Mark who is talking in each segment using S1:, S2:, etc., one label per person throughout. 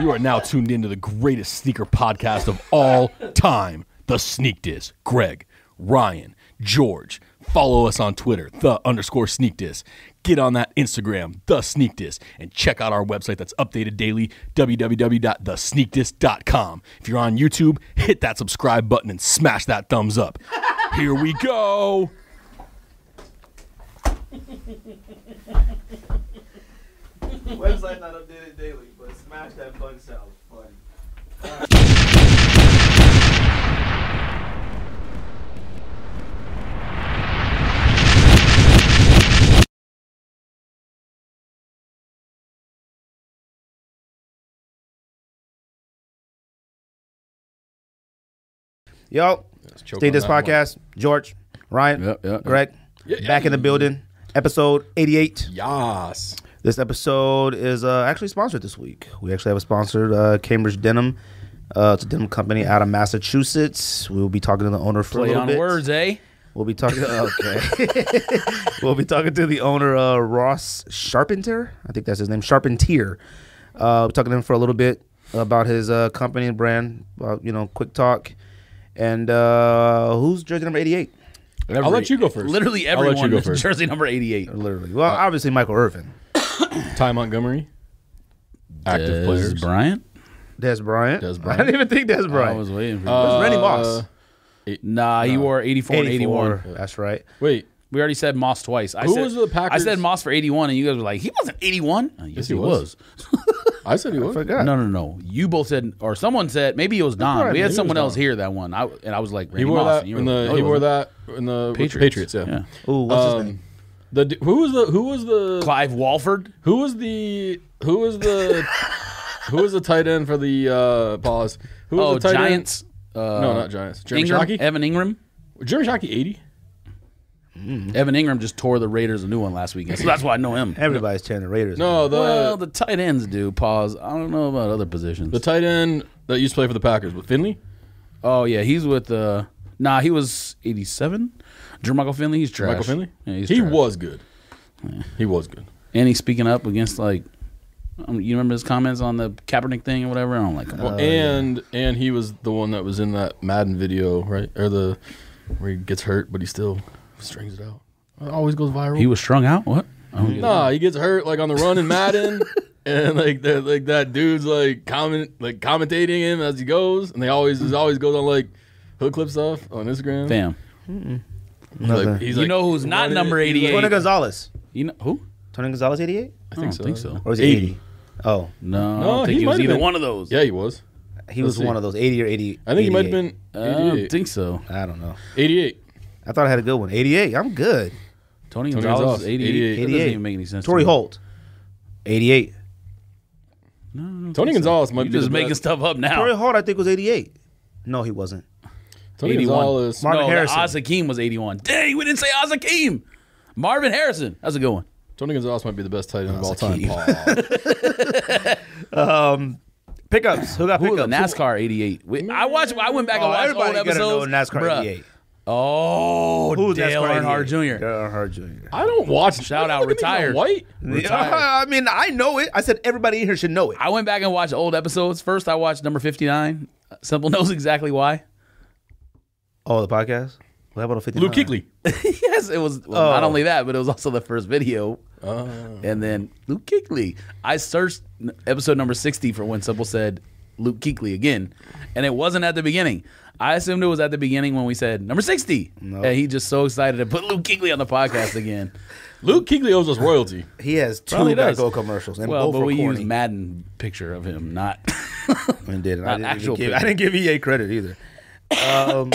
S1: You are now tuned into the greatest sneaker podcast of all time, The Sneak Diss. Greg, Ryan, George. Follow us on Twitter, the underscore sneak diss. Get on that Instagram, the sneak diss, and check out our website that's updated daily, www.thesneakdiss.com. If you're on YouTube, hit that subscribe button and smash that thumbs up. Here we go.
S2: Website not updated daily, smash that bug sound. Funny.
S3: Yo,
S1: choke
S3: Stay
S1: on
S3: This
S1: that one.
S3: Podcast. George, Ryan,
S4: Yep, yep, yep.
S3: Greg, back in the building. Episode 88.
S1: Yas.
S3: This episode is uh, actually sponsored this week. We actually have a sponsored uh, Cambridge Denim. Uh, it's a denim company out of Massachusetts. We'll be talking to the owner for a
S4: Play
S3: little
S4: on
S3: bit.
S4: words, eh?
S3: We'll be talking. Okay. we'll be talking to the owner, uh, Ross Sharpenter. I think that's his name, Charpentier. Uh, we're talking to him for a little bit about his uh, company and brand. About you know, quick talk. And uh, who's jersey number eighty-eight?
S1: I'll let you go first.
S4: Literally
S1: I'll let you
S4: everyone
S1: go
S4: is
S1: first.
S4: jersey number 88.
S3: Literally. Well, obviously Michael Irvin,
S1: Ty Montgomery. Active
S4: Dez
S1: players.
S4: Bryant?
S3: Dez Bryant. Dez
S1: Bryant.
S3: I didn't even think Dez Bryant.
S4: I
S3: Bryant.
S4: was waiting for
S1: Uh,
S3: It's Randy Moss.
S4: Nah, he wore 84 and 81.
S3: That's right.
S1: Wait,
S4: We already said Moss twice. I
S1: Who
S4: said,
S1: was the Packers-
S4: I said Moss for 81, and you guys were like, he wasn't 81. Uh, yes,
S1: he
S4: he
S1: was.
S4: was.
S1: I said he was.
S3: Forgot.
S4: No, no, no. You both said, or someone said, maybe it was Don.
S3: probably-
S4: we had someone else
S1: Don.
S4: here that one. I, and I was like,
S1: He wore
S4: Moss.
S1: that
S4: and you
S1: in
S4: were
S1: the.
S4: like, no,
S1: he wore that in the
S4: Patriots.
S1: Patriots. yeah.
S4: Yeah.
S3: Ooh, what's his
S1: Um,
S3: name?
S1: The who was the who was the
S4: Clive Walford.
S1: who was the who was the who was the tight end for the uh pause? Who was
S4: Oh,
S1: the tight
S4: Giants. Uh,
S1: No, not Giants. Jeremy
S4: Ingram,
S1: Shockey.
S4: Evan Engram.
S1: Jeremy Shockey eighty.
S4: Evan Engram just tore the Raiders a new one last weekend, so that's why I know him.
S3: Everybody's tearing the Raiders.
S1: No, the
S4: well, the tight ends do. Pause. I don't know about other positions.
S1: the tight end that used to play for the Packers with Finley.
S4: oh yeah, he's with. Uh, nah, he was eighty-seven. Jermichael Finley. He's trash.
S1: Michael Finley.
S4: Yeah, he's
S1: he
S4: trash.
S1: was good. He was good.
S4: and he's speaking up against like. Um, you remember his comments on the Kaepernick thing or whatever? I'm like, come on.
S1: Well, and and he was the one that was in that Madden video, right? Or the where he gets hurt, but he still strings it out. It always goes viral.
S4: he was strung out. What? Get.
S1: Nah, he gets hurt like on the run in Madden, and like that, like that dude's like comment, like commentating him as he goes, and they always, he always goes on like hood clip stuff on Instagram.
S4: Fam.
S1: He's like, he's
S4: You
S1: like,
S4: know who's not number
S1: it-
S4: 88?
S3: Tony Gonzalez.
S4: You know who?
S3: Tony Gonzalez, 88?
S1: I
S4: I
S1: think
S4: don't
S1: so.
S4: think so.
S3: Or is it
S1: 80.
S3: 80? Oh,
S4: No, I
S1: No,
S4: don't think
S1: he
S4: he, was
S1: have
S4: either
S1: been-
S4: one of those.
S1: Yeah, he was.
S3: he was
S1: Let's see.
S3: one of those 80 or 80.
S1: I think he might have been
S4: I don't think so.
S3: I don't know.
S1: 88.
S3: I thought I had a good one. 88. I'm good.
S4: Tony
S1: Tony
S4: Gonzalez,
S1: Gonzalez,
S4: is 88.
S1: 88.
S4: That doesn't even make any sense.
S3: Torry
S4: to.
S3: Holt, 88.
S4: No,
S1: Tony
S4: think so.
S1: Gonzalez might
S4: You
S1: be
S4: just
S1: the
S4: making
S1: best.
S4: stuff up now.
S3: Torry Holt, I think, was 88. No, he wasn't.
S1: Tony
S4: 81.
S1: Gonzalez.
S3: Marvin
S4: no,
S3: Harrison.
S4: Az Hakim was 81. Dang, we didn't say Az Hakim. Marvin Harrison. That's a good one.
S1: Tony Gonzalez might be the best tight end of all time.
S3: Hakeem.
S1: Aw.
S3: Um, pickups. Who got
S4: Who
S3: pickups?
S4: NASCAR 88? Wait, I watched. I went back and
S3: Oh,
S4: watched
S3: everybody
S4: old
S3: gotta know
S4: episodes.
S3: NASCAR
S4: Bruh.
S3: 88.
S4: Oh,
S3: Who's
S4: Dale Earnhardt Jr.
S3: Dale Earnhardt Jr.
S1: I don't watch.
S4: Shout out,
S1: Look at me,
S4: retired.
S1: White.
S4: Retired.
S3: I mean, I know it. I said everybody in here should know it.
S4: I went back and watched old episodes. First, I watched number 59. Simple knows exactly why.
S3: Oh, the podcast? What about a 59?
S1: Luke Kuechly.
S4: yes, it was well, not
S3: Oh.
S4: only that, but it was also the first video.
S1: Oh.
S4: And then Luke Kuechly. I searched episode number 60 for when Simple said Luke Kuechly again, and it wasn't at the beginning. I assumed it was at the beginning when we said number 60.
S3: No.
S4: And he just so excited to put Luke Kuechly on the podcast again.
S1: Luke Kuechly owes us royalty.
S3: He has two
S4: Probably.
S3: Geico commercials, and
S4: well,
S3: both
S4: but we
S3: corny.
S4: used Madden picture of him, not.
S3: And did.
S4: Not
S3: I, didn't
S4: actual
S3: give. I didn't give EA credit either. Um,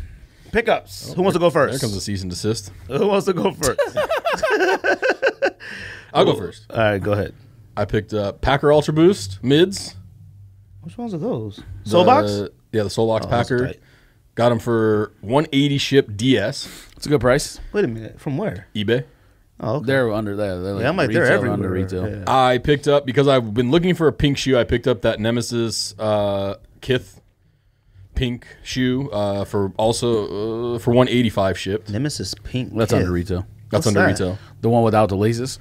S3: pickups. Who wants to go first?
S1: There
S3: first?
S1: comes a cease and desist.
S3: Who wants to go first?
S1: I'll go first.
S3: All right, go ahead.
S1: I picked up Packer Ultra Boost mids.
S3: Which ones are those?
S1: The-
S3: Solebox?
S1: Yeah, the Solebox
S3: Oh,
S1: Packer. Got them for 180 ship DS.
S4: It's a good price.
S3: Wait a minute. From where?
S1: eBay.
S3: Oh, okay.
S4: They're under there. They're like
S3: yeah, I'm like, they're everywhere.
S4: Under retail.
S3: Yeah.
S1: I picked up because I've been looking for a pink shoe. I picked up that Nemeziz uh, Kith pink shoe uh, for also uh, for 185 shipped.
S3: Nemeziz Pink.
S4: That's
S3: Kith.
S4: under retail.
S1: That's
S3: What's
S1: under
S3: that?
S1: retail.
S4: The one without the laces.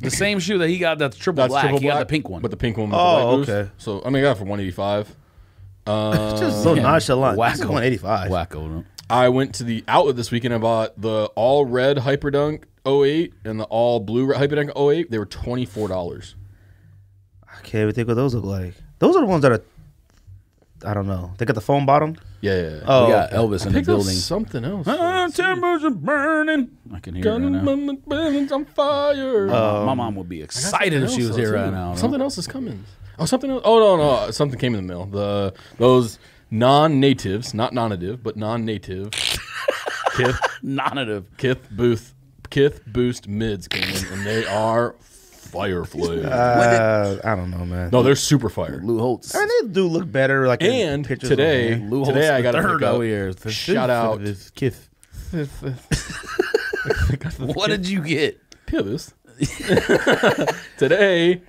S4: The same shoe that he got that's triple
S1: That's
S4: black.
S1: triple
S4: he
S1: black
S4: got the pink one.
S1: But the pink one. With
S3: Oh,
S1: the white boost.
S3: okay.
S1: So I mean, I got it for one eighty five.
S3: Uh, Just so
S4: Man,
S3: nonchalant. This is
S4: Wacko.
S3: 185.
S4: Wacko.
S1: I went to the outlet this weekend. I bought the all red Hyperdunk 08 and the all blue Hyperdunk 08. They were twenty four dollars.
S3: I can't even think what those look like. Those are the ones that are. I don't know. They got the foam bottom.
S1: Yeah, yeah. yeah.
S3: Oh,
S4: we got
S3: okay.
S4: Elvis in the building.
S1: something else.
S4: Ah, timbers are burning. I can hear it right now.
S1: Gun buildings on fire.
S4: My mom would be excited if she was here right now.
S1: Something else is coming. Oh, something else. Oh no, no, something came in the mail. The those non-natives, not nonative, but non-native. Kith,
S4: Nonative.
S1: Kith Booth, Kith Boost mids came in, and they are fire flame.
S3: Uh, I don't know, man.
S1: no, they're super fire.
S4: Lou Holtz.
S3: I mean, they do look better. Like in
S1: And
S3: pictures
S1: today,
S3: on there.
S4: Lou
S1: today
S4: Holtz
S1: I
S4: the
S1: got to
S4: third
S1: pick up.
S4: here.
S1: Shout out.
S4: Kith. What did you get?
S1: Pivot. Today,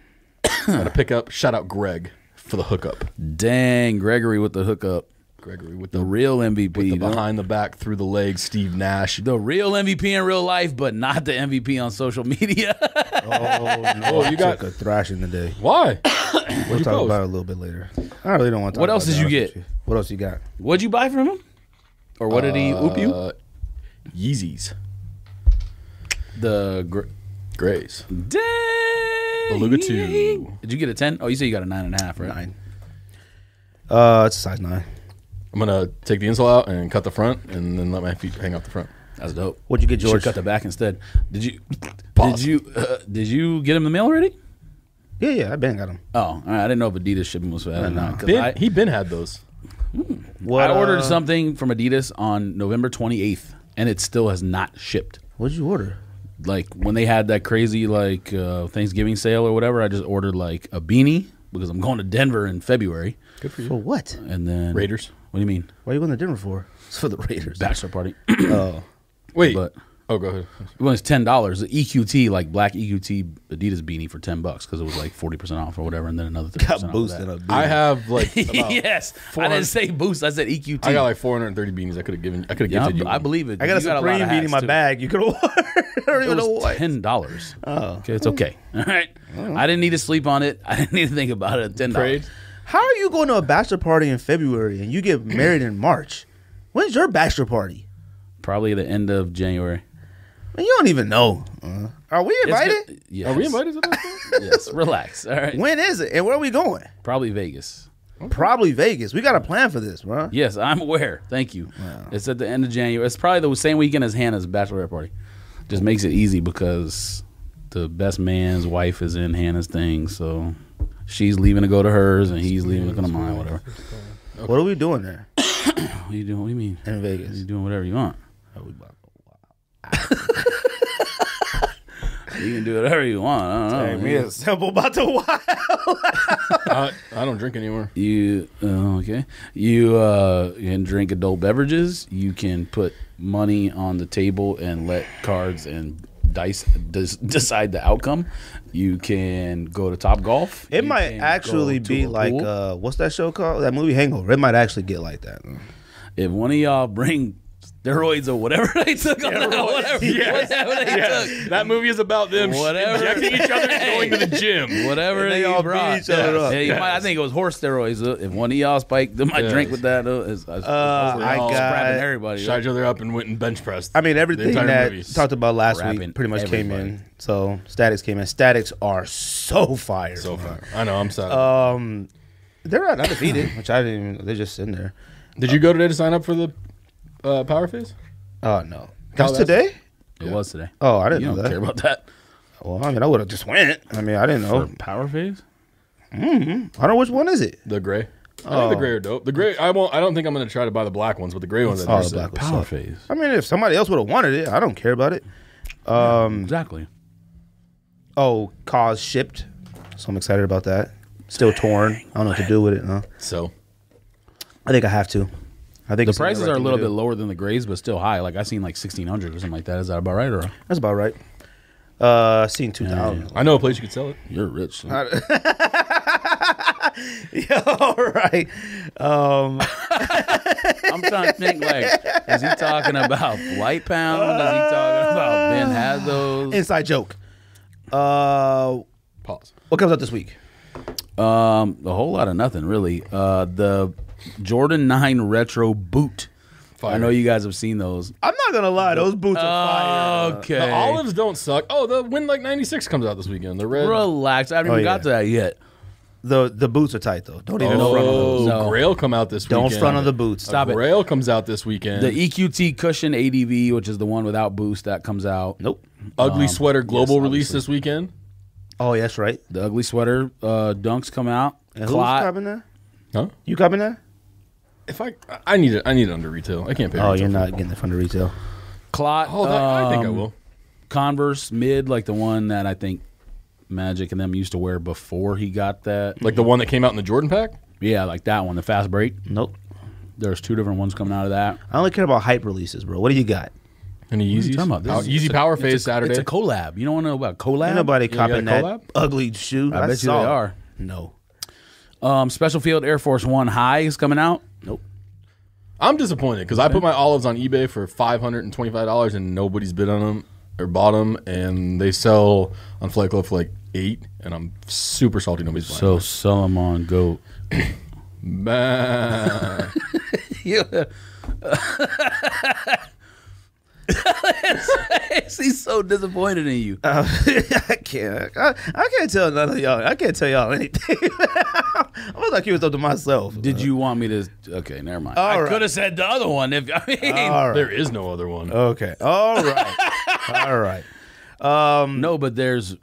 S1: got to pick up. Shout out Greg for the hookup.
S4: Dang, Gregory with the hookup.
S1: Gregory with
S4: The
S1: the,
S4: real MVP.
S1: the behind the back through the legs. Steve Nash.
S4: the real MVP in real life, but not the MVP on social media.
S3: Oh, no,
S1: Oh, you got-
S3: took a thrashing today.
S1: Why?
S3: We'll talk
S1: post?
S3: about it a little bit later. I really don't want to.
S4: What else
S3: about
S4: did you get?
S3: with What else you got?
S4: What'd you buy from him? Or what did he oop you?
S1: Uh, Yeezys.
S4: The gr-
S1: Grays.
S4: dang
S1: Beluga two.
S4: Did you get a ten? Oh, you said you got a nine and a half, right?
S3: Nine. Uh, it's a size nine.
S1: I'm gonna take the insole out and cut the front, and then let my feet hang off the front.
S4: That's dope.
S3: What'd you get,
S4: You should
S3: George?
S4: cut the back instead. Did you?
S1: Pause.
S4: Did you? Uh, did you get him the mail already?
S3: Yeah, yeah, I been got them.
S4: Oh, all right. I didn't know if Adidas shipping was fast or not. 'cause
S1: Ben,
S4: I,
S1: he been had those.
S3: What
S4: I ordered
S3: uh,
S4: something from Adidas on November 28th, and it still has not shipped.
S3: What'd you order?
S4: Like when they had that crazy like uh, Thanksgiving sale or whatever, I just ordered like a beanie because I'm going to Denver in February,
S1: Good for you.
S3: For what?
S4: and then
S1: Raiders.
S4: What do you mean?
S3: What are you going to dinner for? It's for the Raiders.
S4: Bachelor party.
S3: oh,
S1: Wait.
S4: but
S1: oh, go ahead.
S4: it was ten dollars. The EQT like black EQT Adidas beanie for ten bucks because it was like forty percent off or whatever, and then another thirty
S3: got
S4: percent
S3: boosted
S4: off.
S3: up.
S1: I have like
S4: yes, I didn't say boost. I said EQT.
S1: I got like 430 beanies. I could have given. I could have
S4: yeah,
S1: gifted you.
S4: I
S1: one.
S4: believe it.
S3: I got a
S4: You lot
S3: Supreme
S4: of
S3: beanie in my
S4: too.
S3: bag. You could have. I don't
S4: It
S3: even know
S4: was
S3: what.
S4: ten dollars.
S3: Oh.
S4: Okay, it's okay. All right. I didn't need to sleep on it. I didn't need to think about it. Ten
S1: Trade.
S4: dollars.
S3: How are you going to a bachelor party in February and you get married in March? When's your bachelor party?
S4: Probably the end of January.
S3: Man, you don't even know. Uh, are we invited?
S4: good- Yes.
S1: Are we invited to
S4: yes. Relax. All right.
S3: When is it? And where are we going?
S4: Probably Vegas.
S3: Probably Vegas. We got a plan for this, bro.
S4: Yes, I'm aware. Thank you. It's at the end of January. It's probably the same weekend as Hannah's bachelorette party. Just makes it easy because the best man's wife is in Hannah's thing, so she's leaving to go to hers, and he's leaving to go to mine. Whatever.
S3: What are we doing there
S4: What are you doing? What do you mean?
S3: in
S4: You're
S3: Vegas?
S4: doing whatever you want.
S3: Are we about-
S4: You can do whatever you want. I don't know.
S3: Hey, me and Simple about to wild.
S1: I, I don't drink anymore.
S4: You uh, okay? You uh, can drink adult beverages. You can put money on the table and let cards and dice decide the outcome. You can go to Top Golf.
S3: It
S4: You
S3: might actually be like uh, what's that show called? That movie Hangover. It might actually get like that.
S4: if one of y'all bring steroids or whatever they took on that, whatever, whatever they took,
S1: That movie is about them
S4: Whatever.
S1: injecting each other and going to the gym.
S4: whatever
S3: And they
S4: they
S3: all beat
S4: brought.
S3: each other
S4: yeah.
S3: up.
S4: Yeah, you might, I think it was horse steroids. Uh, If one of y'all spiked, they might
S1: Yes.
S4: drink with that. Uh, it's, it's,
S3: Uh, I
S4: all
S3: got-
S4: scrapping everybody.
S1: Shot each other up and went and bench pressed.
S3: I mean, everything
S1: entire
S3: that
S1: movie.
S3: talked about last
S4: Rapping
S3: week pretty much came in. So statics came in. Statics are so fire.
S1: so
S3: man.
S1: far. I know. I'm sad.
S3: Um, they're not undefeated, which I didn't. even They're just sitting there.
S1: Did you go today to sign up for the uh, power phase?
S3: Oh no,
S1: that's-
S3: that's today.
S4: It was today.
S3: Oh, I didn't
S4: You
S3: know
S4: don't
S3: that.
S4: care about that.
S3: Well, I mean, I would have just went. I mean, I didn't know.
S4: For power phase?
S3: I don't know which one is it.
S1: The gray. I
S3: Oh.
S1: think the gray are dope. The gray. I won't. I don't think I'm going to try to buy the black ones, but the gray ones. I
S3: Oh, the black
S4: Power
S3: suck.
S4: phase.
S3: I mean, if somebody else would have wanted it, I don't care about it. Um,
S4: Exactly.
S3: oh, cause shipped, so I'm excited about that. Still torn. I don't know what to do with it. No.
S1: So
S3: I think I have to. I think
S4: The prices
S3: right
S4: are a little bit lower than the grays, but still high. Like I seen like sixteen hundred or something like that. Is that about right? Or
S3: That's about right. Uh, seen two thousand.
S1: I know a place you could sell it.
S4: you're rich.
S3: Yeah, all right. Um,
S4: I'm trying to think. Like, is he talking about Flight Pound? Is he talking about Ben had those?
S3: inside joke. Uh,
S1: Pause.
S3: what comes out this week?
S4: Um, a whole lot of nothing really. Uh, the Jordan Nine Retro boot. I know you guys have seen those.
S3: I'm not gonna lie, those boots are fire.
S4: Okay.
S1: The olives don't suck. Oh, the Win Like 96 comes out this weekend. The red.
S4: Relax. I haven't
S3: Oh,
S4: even
S3: yeah.
S4: got to that yet.
S3: The the boots are tight though. Don't even front on those.
S1: Oh,
S4: No.
S1: Grail come out this
S3: Don't front on the boots.
S4: Stop it.
S1: Grail comes out this weekend.
S4: The EQT Cushion ADV, which is the one without boost, that comes out.
S3: Nope.
S1: Ugly Sweater global
S4: yes,
S1: release this weekend.
S3: Oh, yes, right.
S4: The ugly sweater uh, dunks come out.
S3: And who's
S4: Clot.
S3: copping that?
S1: Huh?
S3: You copping that?
S1: If I I need it, I need it under retail. I can't pay.
S3: Oh,
S1: retail
S3: you're
S1: for
S3: not
S1: it.
S3: getting it from the retail.
S4: Clot.
S1: Oh, that, I think I
S4: um,
S1: will.
S4: Converse mid, like the one that I think Magic and them used to wear before he got that.
S1: Like the one that came out in the Jordan pack.
S4: Yeah, like that one, the fast break.
S3: Nope.
S4: There's two different ones coming out of that.
S3: I only care about hype releases, bro. What do you got?
S1: Any
S4: What are you
S1: Yeezys?
S4: talking about? This
S1: Pow-
S4: is-
S1: Yeezy
S4: it's a-
S1: Power
S4: it's
S1: Phase
S4: a-
S1: Saturday.
S4: It's a collab. You don't want to know about collab?
S3: Ain't nobody
S1: You got
S3: that
S1: collab?
S3: ugly shoe.
S4: I bet you
S3: saw
S4: they are.
S3: No.
S4: Um, Special Field Air Force One High is coming out.
S3: Nope.
S1: I'm disappointed because I put my olives on eBay for five hundred and twenty-five dollars and nobody's bid on them or bought them, and they sell on Flight Club for like eight, and I'm super salty nobody's buying.
S4: So sell them on Goat.
S1: them. Man.
S4: Yeah. He's so disappointed in you.
S3: Uh, I can't. I, I can't tell none of y'all. I can't tell y'all anything. I was like, he was up to myself.
S4: Did you want me to? Okay, never mind.
S3: All
S4: I
S3: right.
S4: could have said the other one if I mean.
S3: All right.
S1: there is no other one.
S3: Okay. All right. All right. Um,
S4: No, but there's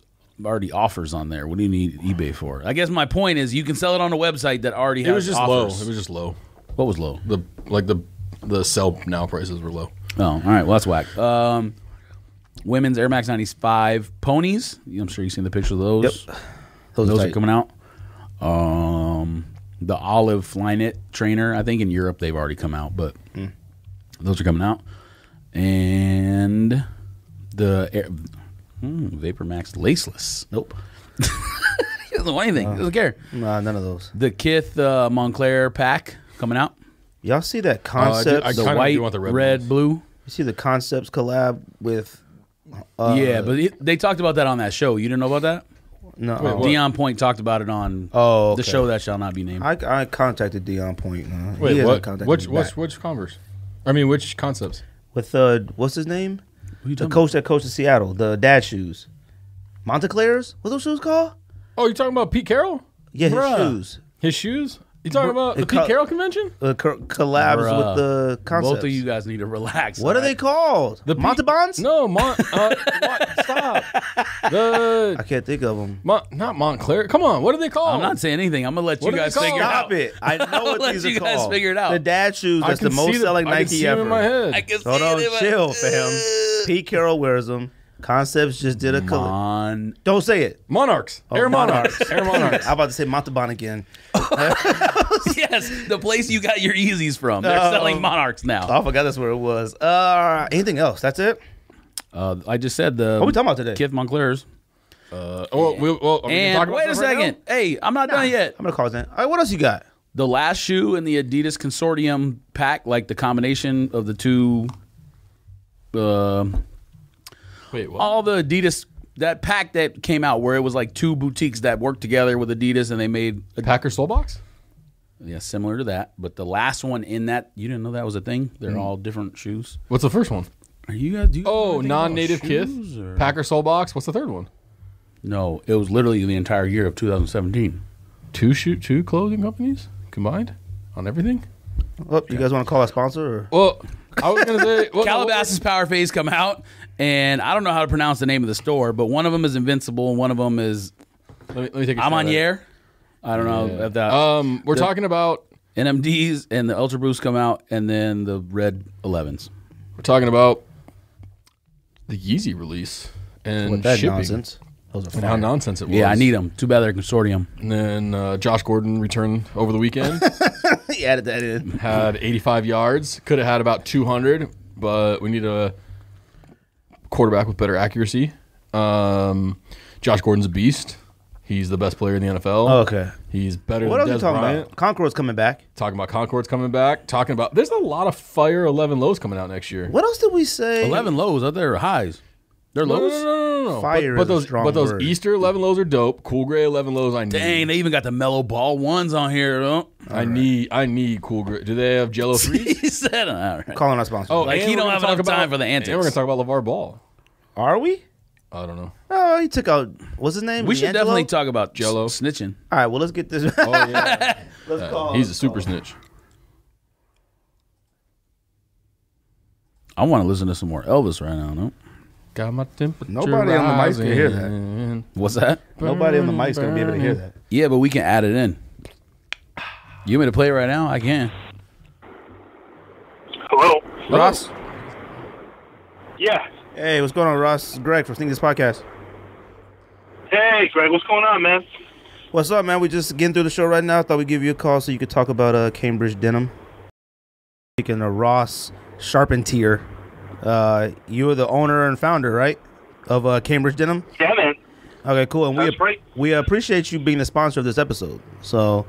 S4: already offers on there. What do you need eBay for? I guess my point is you can sell it on a website that already has
S1: it was just
S4: offers.
S1: low. It was just low.
S4: what was low?
S1: The like the the sell now prices were low.
S4: Oh, all right. Well, that's whack. Um, women's Air Max 95 ponies. I'm sure you've seen the picture of those.
S3: Yep. Those,
S4: Those
S3: are
S4: are coming out. Um, the olive Flyknit trainer. I think in Europe they've already come out, but those are coming out. And the Air, hmm, Vapor Max laceless.
S3: Nope.
S4: He doesn't want anything. doesn't care.
S3: Nah, none of those.
S4: The Kith uh, Moncler pack coming out.
S3: Y'all see that
S1: Uh, I
S3: concept?
S1: I
S4: The white,
S1: want the red
S4: red, blue.
S3: You see the concepts collab with? Uh,
S4: yeah, but it, they talked about that on that show. You didn't know about that?
S3: no.
S1: Wait, what?
S4: Dion Point talked about it on
S3: Oh,
S4: the show that shall not be named.
S3: I, I contacted Dion Point. Uh,
S1: Wait,
S3: hasn't
S1: what?
S3: contacted
S1: Which
S3: me
S1: which
S3: back.
S1: which Converse? I mean, which concepts?
S3: with uh, what's his name?
S4: Who
S3: The
S4: talking
S3: coach that coached in Seattle, the dad shoes, Monteclairs. What those shoes called?
S1: Oh, you're talking about Pete Carroll?
S3: Yeah, his
S4: Bruh.
S3: shoes.
S1: His shoes? You talking about the
S3: it
S1: Pete Carroll convention?
S3: Uh, co- collabs
S4: Bruh.
S3: with the concepts.
S4: Both of you guys need to relax.
S3: What are they called? The
S1: Pete-
S3: Montebons?
S1: No, Mont. Uh, what? Stop.
S3: I can't think of them.
S1: Mont, not Montclair. Come on, what are they called?
S4: I'm not saying anything. I'm gonna let
S1: What
S4: you guys
S1: they
S4: figure it out.
S3: Stop it! I know
S4: I'll
S3: what
S4: let
S3: these
S4: you
S3: are
S4: guys
S3: called.
S4: figure it out.
S3: The dad shoes. That's the
S1: can
S3: most
S1: see
S3: selling
S1: I can see them
S3: ever.
S1: in my head.
S4: I can
S3: Hold
S4: see
S3: on,
S4: it in my-
S3: chill, fam. Pete Carroll wears them. Concepts just did a collab.
S4: Mon-
S3: Don't say it.
S1: Monarchs.
S3: Oh,
S1: Air Monarchs. Air Monarchs.
S3: I'm about to say Montebon again.
S4: yes, the place you got your Yeezys from. They're
S3: Oh.
S4: selling Monarchs now.
S3: Oh, I forgot that's where it was. Uh, anything else? That's it.
S4: Uh, I just said the
S3: What we talking about today?
S4: Kith Monclers.
S1: Uh, well, we, well, are we gonna
S4: And
S1: about
S4: wait a
S1: stuff right
S4: second. Hey, I'm not done yet.
S3: I'm gonna call that. All right, what else you got?
S4: The last shoe in the Adidas consortium pack, like the combination of the two, uh,
S1: now? Wait, what?
S4: all the Adidas that pack that came out where it was like two boutiques that worked together with Adidas and they made a,
S1: Packer Solebox?
S4: yeah similar to that. But the last one in that, you didn't know that was a thing. They're
S1: Mm.
S4: all different shoes.
S1: What's the first one?
S4: Are you guys? Do you
S1: Oh, non-native Kith.
S4: or-
S1: Packer Soul Box. What's the third one?
S4: No, it was literally the entire year of 2017.
S1: Two shoot two clothing companies combined on everything.
S3: Oh, you guys want to call a sponsor? Or?
S1: Well, I was gonna say well, no,
S4: Calabasas Power Phase come out, and I don't know how to pronounce the name of the store, but one of them is Invincible, and one of them is
S1: Let me, let me take a
S4: I'm on
S1: at it.
S4: Yer. I don't know
S1: Yeah.
S4: if that
S1: Um, we're
S4: the-
S1: talking about
S4: NMDs and the Ultra Boost come out, and then the Red 11s.
S1: we're talking about the Yeezy release and
S3: With that
S1: shipping
S3: nonsense. Those are
S1: and how
S3: fire.
S1: nonsense it was.
S4: Yeah, I need them. Too bad they're consortium.
S1: And then uh, Josh Gordon returned over the weekend,
S3: he added that in.
S1: had 85 yards. Could have had about 200, but we need a quarterback with better accuracy. Um, Josh Gordon's a beast. He's the best player in the NFL.
S3: Oh, okay.
S1: He's better
S3: What else
S1: than
S3: are
S1: Dez
S3: you talking
S1: Bryant.
S3: about? Concord's coming back.
S1: Talking about Concord's coming back. Talking about there's a lot of Fire 11 lows coming out next year.
S3: What else did we say?
S4: 11 lows. I thought they were highs. They're
S1: No, no,
S4: lows?
S1: no, no, no, no.
S3: Fire
S1: but,
S3: is
S1: but
S3: a
S1: those
S3: strong
S1: but those
S3: word.
S1: Easter eleven lows are dope. Cool Gray eleven lows. I need.
S4: Dang, they even got the mellow ball ones on here, though.
S1: I need. I need Cool Gray. Do they have Jello three?
S4: he said, all right.
S3: Calling our sponsor.
S1: Oh,
S4: Like,
S1: and
S4: he
S1: we're
S4: don't
S1: gonna
S4: have
S1: talk
S4: enough time
S1: about-
S4: for the antics.
S1: And we're gonna talk about LaVar Ball.
S3: are we?
S1: I don't know.
S3: Oh, he took out. What's his name?
S4: We should
S3: D'Angelo?
S4: definitely talk about
S1: Jello.
S4: s- snitching.
S3: All right. Well, let's get this.
S1: Oh yeah,
S3: let's
S1: Uh, he's a super snitch.
S4: I want to listen to some more Elvis right now. No,
S1: Got my temperature.
S3: Nobody on the mics can hear that.
S4: what's that?
S3: Nobody on the mic's gonna be able to hear that.
S4: Yeah, but we can add it in. You want me to play it right now? I can.
S5: Hello.
S3: Ross.
S5: Yeah.
S3: Hey, what's going on, Ross? It's Greg from Sneak Diss Podcast.
S5: Hey, Greg. What's going on, man?
S3: What's up, man? We just getting through the show right now. I thought we'd give you a call so you could talk about uh, Cambridge Denim. Speaking of Ross Charpentier, uh, you are the owner and founder, right, of uh, Cambridge Denim.
S5: Yeah, man.
S3: Okay, cool. And we
S5: right.
S3: we appreciate you being the sponsor of this episode. So,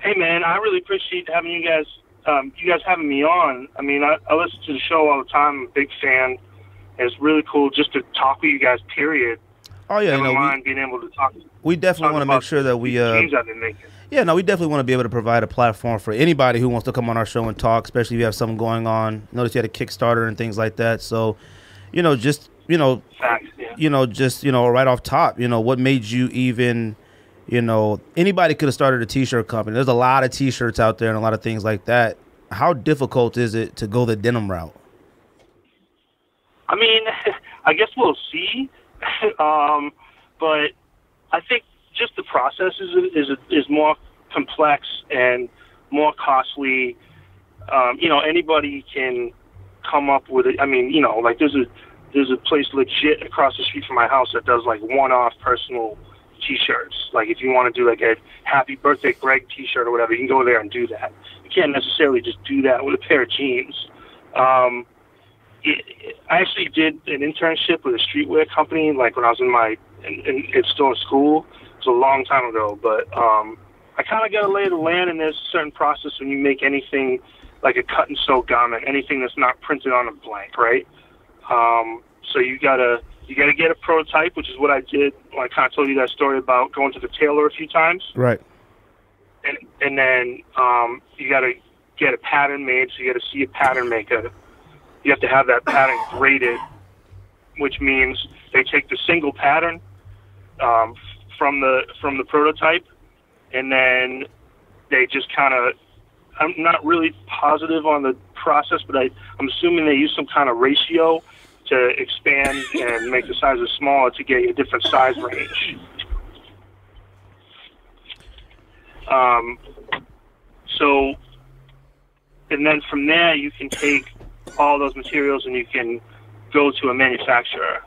S5: Hey, man. I really appreciate having you guys. Um, you guys having me on. I mean, I, I listen to the show all the time. I'm a big fan. It's really cool just to talk with you guys. Period.
S3: oh yeah, you
S5: Never
S3: know, we,
S5: mind being able to talk.
S3: we definitely want to make sure that we uh,
S5: Games I've been making.
S3: Yeah, no, we definitely want to be able to provide a platform for anybody who wants to come on our show and talk, especially if you have something going on. Notice you had a Kickstarter and things like that. So, you know, just you know,
S5: Facts. Yeah.
S3: you know, just you know, right off top, you know, what made you even, you know, anybody could have started a T-shirt company. There's a lot of T-shirts out there and a lot of things like that. How difficult is it to go the denim route?
S5: I mean, I guess we'll see. um, but I think just the process is is is more complex and more costly. Um, you know, anybody can come up with it. I mean, you know, like there's a there's a place legit across the street from my house that does like one-off personal T-shirts. Like if you want to do like a Happy Birthday Greg T-shirt or whatever, you can go there and do that. You can't necessarily just do that with a pair of jeans. Um, it, it- I actually did an internship with a streetwear company, like when I was in my in, in, in still in school. It was a long time ago, but um, I kind of got to lay the land, and there's a certain process when you make anything like a cut and sew garment, anything that's not printed on a blank, right? Um, so you gotta you gotta get a prototype, which is what I did. I kind of told you that story about going to the tailor a few times
S3: Right.
S5: and and then um, you got to get a pattern made. So you got to see a pattern maker. You have to have that pattern graded, which means they take the single pattern um, from the from the prototype, and then they just kind of. I'm not really positive on the process, but I, I'm assuming they use some kind of ratio to expand and make the sizes smaller to get a different size range. Um, so, and then from there, you can take all those materials and you can go to a manufacturer.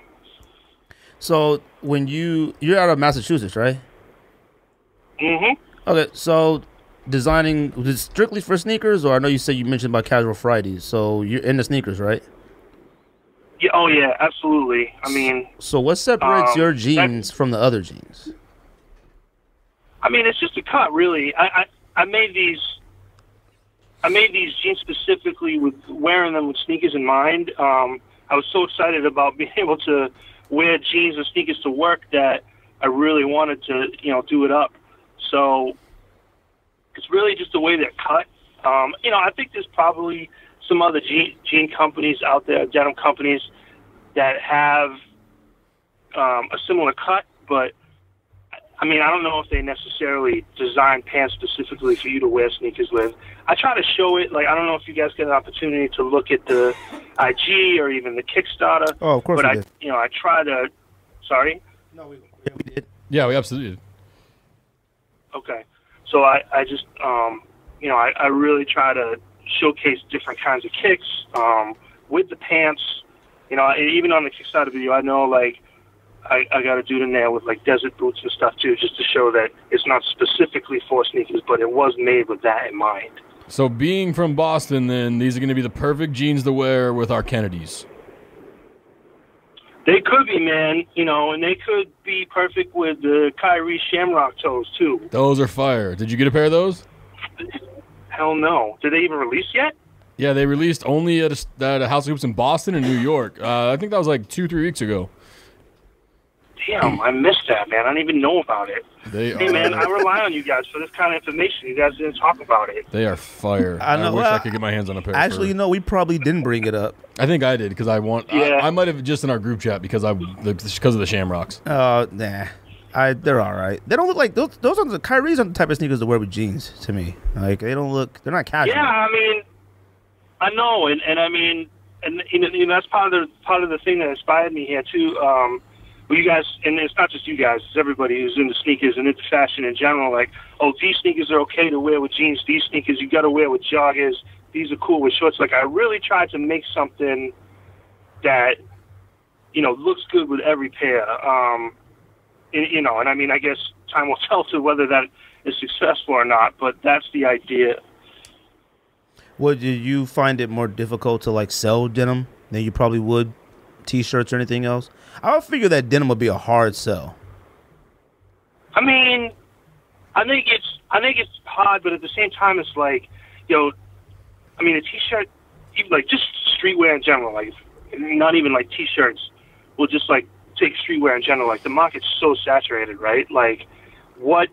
S3: So when you you're out of Massachusetts, right?
S5: Mm-hmm.
S3: Okay, so designing was it strictly for sneakers, or I know you said you mentioned about casual Fridays, so you're into sneakers, right?
S5: Yeah, oh yeah, absolutely. I mean,
S3: So what separates
S5: Um,
S3: your jeans from the other jeans?
S5: I mean, it's just a cut, really. I, I I made these. I made these jeans specifically with wearing them with sneakers in mind. Um, I was so excited about being able to jeans and sneakers to work that I really wanted to, you know, do it up. So it's really just the way they're cut. Um, you know, I think there's probably some other jean companies out there, denim companies, that have um, a similar cut, but I mean, I don't know if they necessarily design pants specifically for you to wear sneakers with. I try to show it. Like, I don't know if you guys get an opportunity to look at the IG or even the Kickstarter.
S3: Oh, of course
S5: but
S3: we
S5: I,
S3: did.
S5: you know, I try to. Sorry.
S3: No, we, yeah, we did.
S1: Yeah, we absolutely did.
S5: Okay. So I, I just, um, you know, I, I really try to showcase different kinds of kicks um, with the pants. You know, even on the Kickstarter video, I know like I, I got a dude in there with like desert boots and stuff too, just to show that it's not specifically for sneakers, but it was made with that in mind.
S1: So, being from Boston, then these are going to be the perfect jeans to wear with our Kennedys.
S5: They could be, man, you know, and they could be perfect with the Kyrie Shamrock toes too.
S1: Those are fire. Did you get a pair of those?
S5: Hell no. Did they even release yet?
S1: Yeah, they released only at a, at a House of Hoops in Boston and New York. Uh, I think that was like two, three weeks ago.
S5: Damn, I missed that, man. I didn't even know about it.
S1: They
S5: Hey, man, I rely on you guys for this kind of information. You guys didn't talk about it.
S1: They are fire.
S3: I know,
S1: wish
S3: well,
S1: I could get my hands on a pair.
S3: Actually,
S1: for-
S3: you know, we probably didn't bring it up.
S1: I think I did because I want.
S5: Yeah.
S1: I, I might have just in our group chat because I because of the Shamrocks.
S3: Uh, nah. I, they're all right. They don't look like those. Those are the Kyrie's are the type of sneakers to wear with jeans. To me, like they don't look. They're not casual.
S5: Yeah, I mean, I know, and and I mean, and you know, you know, that's part of the part of the thing that inspired me here too. Um, well, you guys, and it's not just you guys; it's everybody who's into sneakers and into fashion in general. Like, oh, these sneakers are okay to wear with jeans. These sneakers you got to wear with joggers. These are cool with shorts. Like, I really tried to make something that you know looks good with every pair. Um, and, you know, and I mean, I guess time will tell to whether that is successful or not. But that's the idea.
S3: Well, you- you find it more difficult to like sell denim than you probably would t-shirts or anything else? I would figure that denim would be a hard sell.
S5: I mean, I think it's I think it's hard, but at the same time, it's like, you know, I mean, a t-shirt, even like just streetwear in general, like not even like t-shirts, will just like take streetwear in general. Like the market's so saturated, right? Like, what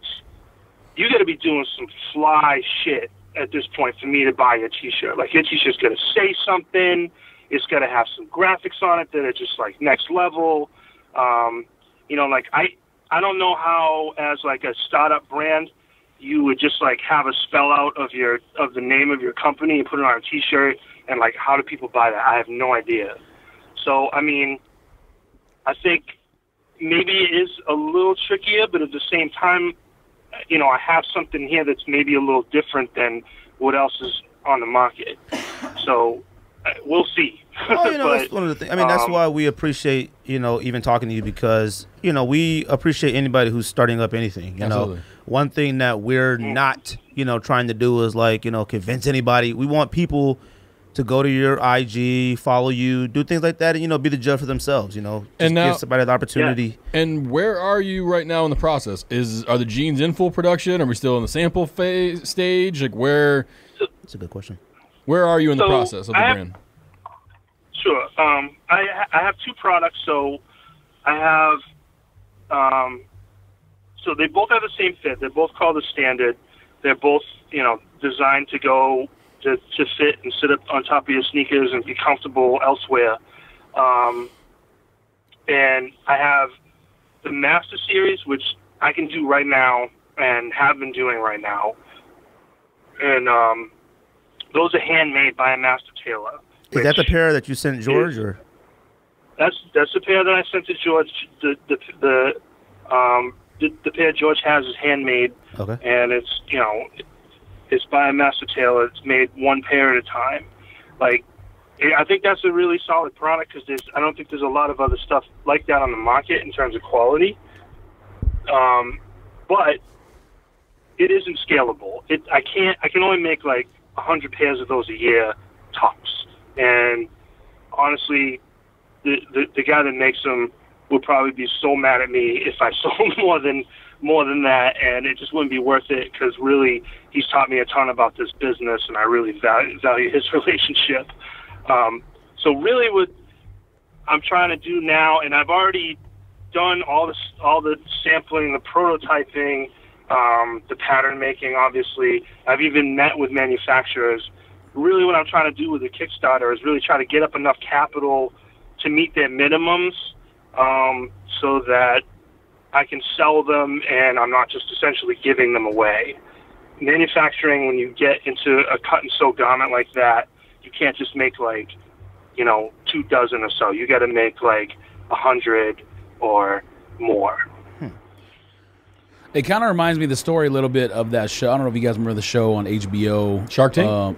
S5: you got to be doing some fly shit at this point for me to buy your t-shirt. Like your t-shirt's got to say something. It's got to have some graphics on it that are just like next level. Um, you know, like I I don't know how as like a startup brand you would just like have a spell out of your of the name of your company and put it on a t-shirt and like how do people buy that? I have no idea. So I mean, I think maybe it is a little trickier, but at the same time, you know, I have something here that's maybe a little different than what else is on the market. So we'll see.
S3: Oh, you know,
S5: But,
S3: that's one of the things. I mean, that's
S5: um,
S3: why we appreciate you know even talking to you because you know we appreciate anybody who's starting up anything. You
S1: Absolutely.
S3: know, one thing that we're not you know trying to do is like you know convince anybody. We want people to go to your IG, follow you, do things like that, and you know be the judge for themselves. You know, just
S1: And now-
S3: give somebody the opportunity.
S1: And where are you right now in the process? Is are the jeans in full production? Are we still in the sample phase stage? Like where
S3: That's a good question.
S1: Where are you in the
S5: So,
S1: process of the
S5: have-
S1: brand?
S5: Sure. Um, I I have two products. So I have um, so they both have the same fit. They're both called the standard. They're both you know designed to go to to fit and sit up on top of your sneakers and be comfortable elsewhere. Um, and I have the Master Series, which I can do right now and have been doing right now. And um, those are handmade by a master tailor.
S3: Is that the pair that you sent George or?
S5: that's that's the pair that I sent to George. The the the um the, the pair George has is handmade,
S3: Okay.
S5: and it's you know it's by a master tailor. It's made one pair at a time. Like I think that's a really solid product because there's I don't think there's a lot of other stuff like that on the market in terms of quality. Um, but it isn't scalable. It I can't I can only make like a hundred pairs of those a year tops, and honestly, the, the the guy that makes them would probably be so mad at me if I sold more than more than that, and it just wouldn't be worth it because really he's taught me a ton about this business, and I really value value his relationship. Um, so really, what I'm trying to do now, and I've already done all the all the sampling, the prototyping, um, the pattern making. Obviously, I've even met with manufacturers. Really, what I'm trying to do with the Kickstarter is really try to get up enough capital to meet their minimums, um, so that I can sell them, and I'm not just essentially giving them away. Manufacturing, when you get into a cut and sew garment like that, you can't just make like, you know, two dozen or so. You got to make like a hundred or more.
S4: It kind of reminds me of the story a little bit of that show. I don't know if you guys remember the show on HBO,
S1: Shark Tank?
S4: Um,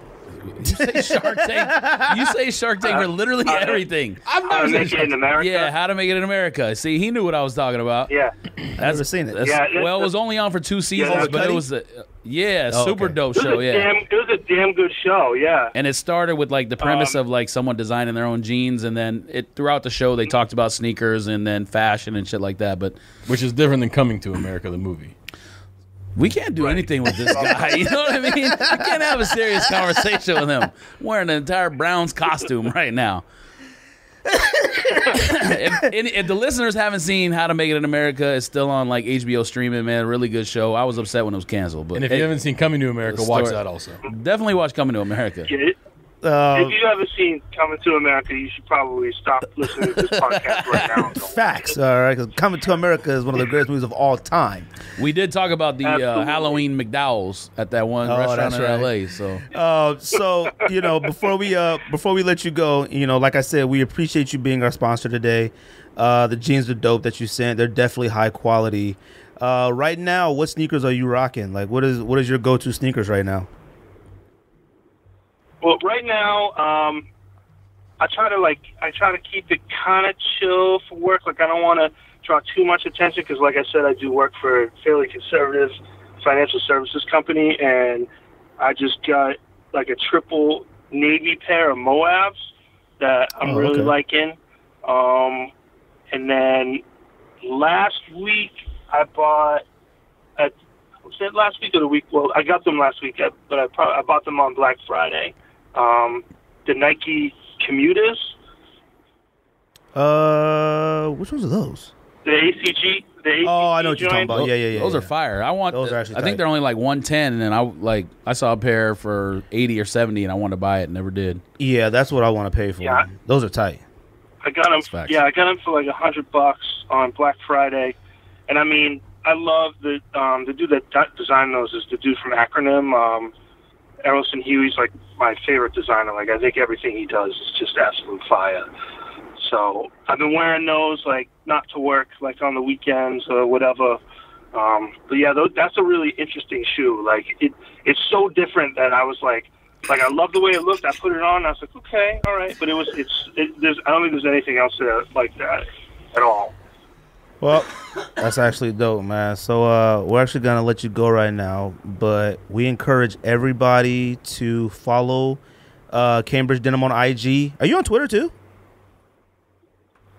S4: you say Shark Tank. You say Shark Tank for literally everything.
S1: I've
S5: How to make it in America?
S4: Yeah, how to make it in America. See, he knew what I was talking about.
S5: Yeah.
S3: I've never seen it.
S4: That's-
S5: Yeah, it-
S4: well, it was only on for two seasons,
S5: that's
S4: but it was a yeah,
S3: Oh,
S4: super
S3: okay.
S4: dope show.
S5: a
S4: Yeah,
S5: damn, it was a damn good show, yeah.
S4: and it started with like the premise
S5: Um,
S4: of like someone designing their own jeans, and then it throughout the show they talked about sneakers and then fashion and shit like that. But
S1: Which is different than Coming to America, the movie.
S4: we can't do anything with this guy. You know what I mean? We can't have a serious conversation with him. wearing an entire Browns costume right now. if, and if the listeners haven't seen How to Make It in America, it's still on like HBO streaming. Man, really good show. I was upset when it was canceled, but
S1: And if
S4: hey,
S1: you haven't seen Coming to America,
S4: the
S1: watch
S4: story-
S1: that also.
S4: definitely watch Coming to America.
S5: Yeah, it-
S3: Uh,
S5: if you haven't seen Coming to America, you should probably stop listening to this podcast right now. and go watch
S3: facts,
S5: all right.
S3: all right. 'cause Coming to America is one of the greatest movies of all time.
S4: We did talk about the uh, Halloween McDowell's at that one
S3: Oh,
S4: restaurant
S3: that's
S4: in
S3: right.
S4: LA. So
S3: Uh, so you know, before we uh before we let you go, you know, like I said, we appreciate you being our sponsor today. Uh, the jeans are dope that you sent. They're definitely high quality. Uh, right now, what sneakers are you rocking? Like, what is what is your go to sneakers right now?
S5: Well, right now, um, I try to like I try to keep it kind of chill for work. Like I don't want to draw too much attention because, like I said, I do work for a fairly conservative financial services company, and I just got like a triple navy pair of Moabs that I'm
S3: Oh,
S5: really
S3: okay.
S5: liking. Um, and then last week I bought at was it last week or the week? Well, I got them last week, but I probably I bought them on Black Friday. Um, the Nike Commuters,
S3: Uh, which ones are those?
S5: the ACG, the ACG
S3: Oh, I know what you're talking
S5: joint.
S3: about. Yeah, yeah, yeah.
S4: those
S3: yeah.
S4: are fire. I want.
S3: Those are actually
S4: I think they're only like one ten, and then I like I saw a pair for eighty or seventy, and I wanted to buy it, never did.
S3: Yeah, that's what I want to pay for.
S5: Yeah.
S3: Those are tight.
S5: I got them. Yeah, I got them for like a hundred bucks on Black Friday, and I mean, I love the um, the dude that de- designed those is the dude from Acronym. Um, Errolson Hugh's like my favorite designer. Like I think everything he does is just absolute fire. So I've been wearing those like not to work, like on the weekends or whatever. Um, but yeah, tho- that's a really interesting shoe. Like it, it's so different that I was like, like I love the way it looked. I put it on. I was like, okay, all right. But it was, it's, it, there's, I don't think there's anything else there like that at all.
S3: Well, that's actually dope, man. So uh, we're actually gonna let you go right now, but we encourage everybody to follow uh, Cambridge Denim on IG. Are you on Twitter too?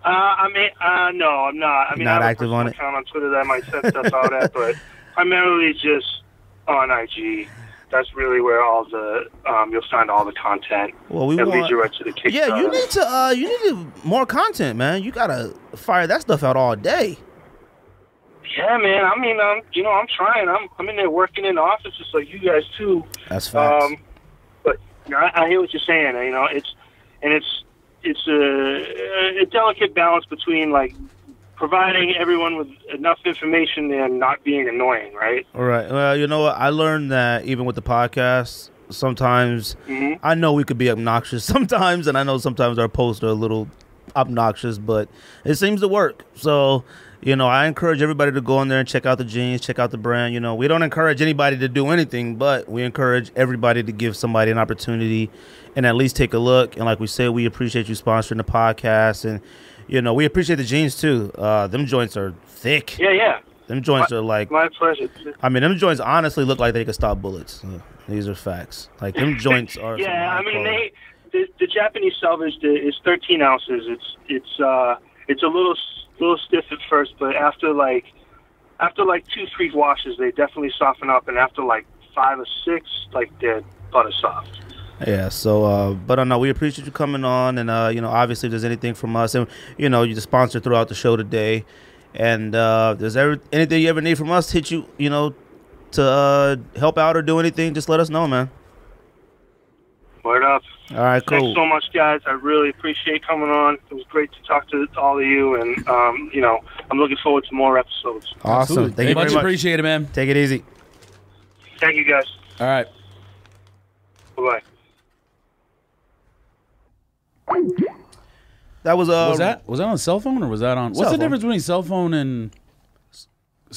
S5: Uh, I mean, uh, no, I'm not. I mean,
S3: Not
S5: I
S3: active on it?
S5: on Twitter that I might send stuff out at, but primarily just on IG. That's really where all the um, you'll find all the content.
S3: Well, we
S5: that leads you right to the Kickstarter.
S3: Yeah, you need to. Uh, you need to, more content, man. You gotta fire that stuff out all day.
S5: Yeah, man. I mean, um, you know, I'm trying. I'm I'm in there working in the office just like you guys too.
S3: That's facts.
S5: Um, but you know, I, I hear what you're saying. You know, it's and it's it's a, a delicate balance between like providing everyone with enough information and not being annoying, right?
S3: all right. Well, you know what? I learned that even with the podcast, sometimes
S5: Mhm.
S3: I know we could be obnoxious sometimes, and I know sometimes our posts are a little obnoxious, but it seems to work. So, you know, I encourage everybody to go in there and check out the jeans, check out the brand. You know, we don't encourage anybody to do anything, but we encourage everybody to give somebody an opportunity and at least take a look. And like we said, we appreciate you sponsoring the podcast, and you know, we appreciate the jeans too. Uh, them joints are thick.
S5: Yeah, yeah.
S3: Them joints are like
S5: My pleasure.
S3: I mean, them joints honestly look like they could stop bullets. Uh, These are facts. Like them joints are.
S5: Yeah, I mean they the, the Japanese selvedge is 13 ounces. It's it's uh it's a little s- little stiff at first, but after like after like two three washes, they definitely soften up, and after like five or six, like they're butter soft.
S3: Yeah. So, uh, but uh, know we appreciate you coming on, and uh, you know, obviously, if there's anything from us, and you know, you're the sponsor throughout the show today, and uh, if there's ever anything you ever need from us, hit you, you know, to uh, help out or do anything, just let us know, man.
S5: Word up.
S3: All right,
S5: Thanks
S3: cool.
S5: so much, guys. I really appreciate coming on. It was great to talk to all of you, and um, you know, I'm looking forward to more episodes.
S3: Awesome.
S1: Absolutely.
S3: Thank you
S4: much
S3: very much.
S4: appreciated, man.
S3: Take it easy.
S5: Thank you, guys.
S4: All right.
S5: Bye bye.
S3: That was uh.
S4: was that was that on cell phone or was that on? What's
S3: Cell
S4: the difference between cell phone and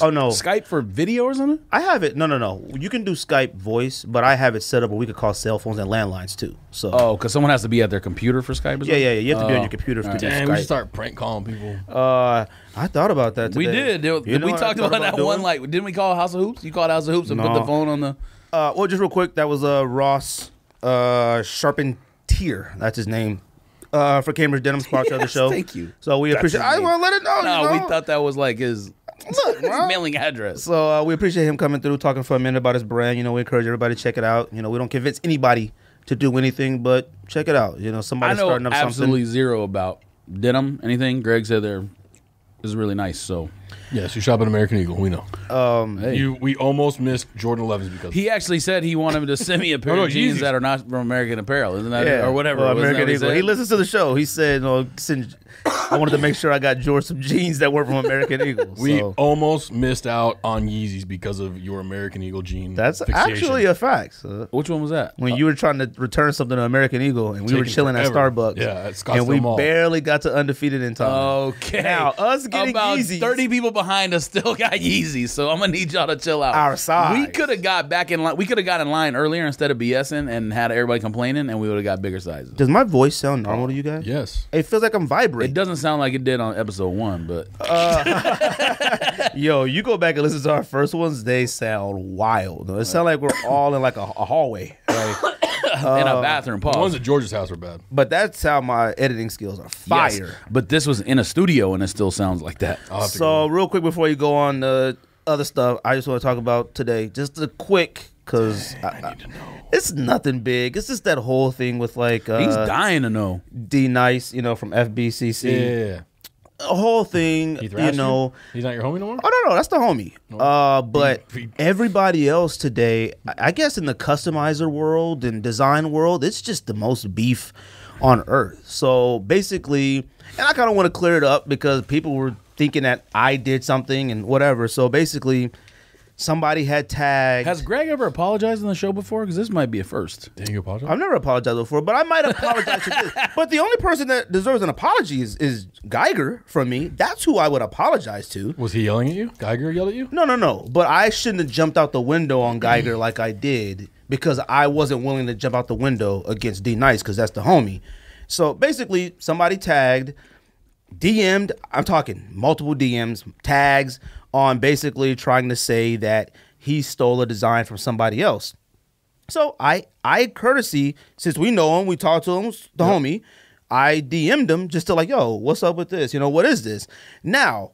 S3: Oh no,
S4: Skype for video or something?
S3: I have it. No, no, no. You can do Skype voice, but I have it set up where we could call cell phones and landlines too. So.
S4: Oh, because someone has to be at their computer for Skype. Or
S3: Yeah, yeah, yeah. You have to be on
S4: Oh.
S3: your computer to
S4: Alright.
S3: do
S1: Damn, we
S3: Skype.
S1: should start prank calling people.
S3: Uh, I thought about that.
S4: We
S3: today.
S4: did. Did-
S3: You know
S4: we
S3: what I
S4: talked
S3: thought
S4: about, that
S3: doing?
S4: one. Like, didn't we call House of Hoops? You called House of Hoops and put
S3: No.
S4: the phone on the.
S3: Uh, well, just real quick, that was uh Ross uh Charpentier. That's his name. Uh, for Cambridge Denim sponsor of the
S4: Yes,
S3: show.
S4: thank you.
S3: So we
S4: That's
S3: appreciate.
S4: his
S3: I
S4: name.
S3: want to let it know.
S4: No,
S3: you
S4: we thought that was like his,
S3: Look,
S4: mailing address.
S3: So uh, we appreciate him coming through, talking for a minute about his brand. You know, we encourage everybody to check it out. You know, we don't convince anybody to do anything, but check it out. You know, somebody starting up something.
S4: absolutely
S3: something.
S4: zero about denim, anything. Greg said they're is really nice. So
S1: Yes, you shop at American Eagle. We know.
S4: Um, hey.
S1: You we almost missed Jordan 11s because
S4: he actually said he wanted to send me a pair
S1: Oh, no,
S4: of jeans
S1: Yeezys.
S4: that are not from American Apparel, isn't that yeah. or whatever?
S3: Well,
S4: Wasn't that
S3: American
S4: he
S3: Eagle. He listens to the show. He said, "No, send, I wanted to make sure I got George some jeans that weren't from American Eagle."
S1: we almost missed out on Yeezys because of your American Eagle jean.
S3: that's
S1: fixation.
S3: actually a fact. So
S4: Which one was that?
S3: when you were trying to return something to American Eagle, and we were
S1: Taking
S3: chilling at. Starbucks,
S1: Yeah, at Scottsdale
S3: and we
S1: Mall.
S3: barely got to undefeated in time.
S4: Okay.
S3: Now, us getting
S4: about
S3: Yeezys-
S4: thirty people behind us still got Yeezy, so I'm gonna need y'all to chill out.
S3: Our size.
S4: We could have got back in line. We could have got in line earlier instead of BSing and had everybody complaining, and we would have got bigger sizes.
S3: Does my voice sound normal to you guys?
S1: Yes.
S3: It feels like I'm vibrating.
S4: It doesn't sound like it did on episode one, but
S3: Yo, you go back and listen to our first ones; they sound wild. It sound like we're all in like a, a hallway. Like,
S4: in
S3: Uh,
S4: a bathroom.
S1: The ones at George's house were bad.
S3: but that's how my editing skills are fire.
S4: Yes, but this was in a studio, and it still sounds like that.
S1: I'll have
S3: So,
S1: go.
S3: Real quick before you go on the other stuff, I just want to talk about today, just a quick, because it's nothing big. It's just that whole thing with like uh,
S4: He's dying to know.
S3: D Nice, you know, from FBCC.
S1: Yeah.
S3: The whole thing, you know.
S1: He's not your homie no more?
S3: Oh no, no, that's the homie. Uh, but everybody else today, I guess in the customizer world and design world, it's just the most beef on earth. So basically, and I kind of want to clear it up because people were thinking that I did something and whatever. So basically, somebody had tagged.
S4: Has Greg ever apologized on the show before? Because this might be a first.
S1: Didn't you apologize?
S3: I've never apologized before, but I might apologize to this. But the only person that deserves an apology is, is Geiger from me. That's who I would apologize to.
S1: Was he yelling at you? Geiger yelled at you?
S3: No, no, no. But I shouldn't have jumped out the window on Geiger like I did because I wasn't willing to jump out the window against D Nice because that's the homie. So basically, somebody tagged, DM'd, I'm talking multiple DMs, tags on basically trying to say that he stole a design from somebody else. So I, I courtesy, since we know him, we talked to him, the homie. I DM'd him just to like, yo, what's up with this? You know, what is this? Now,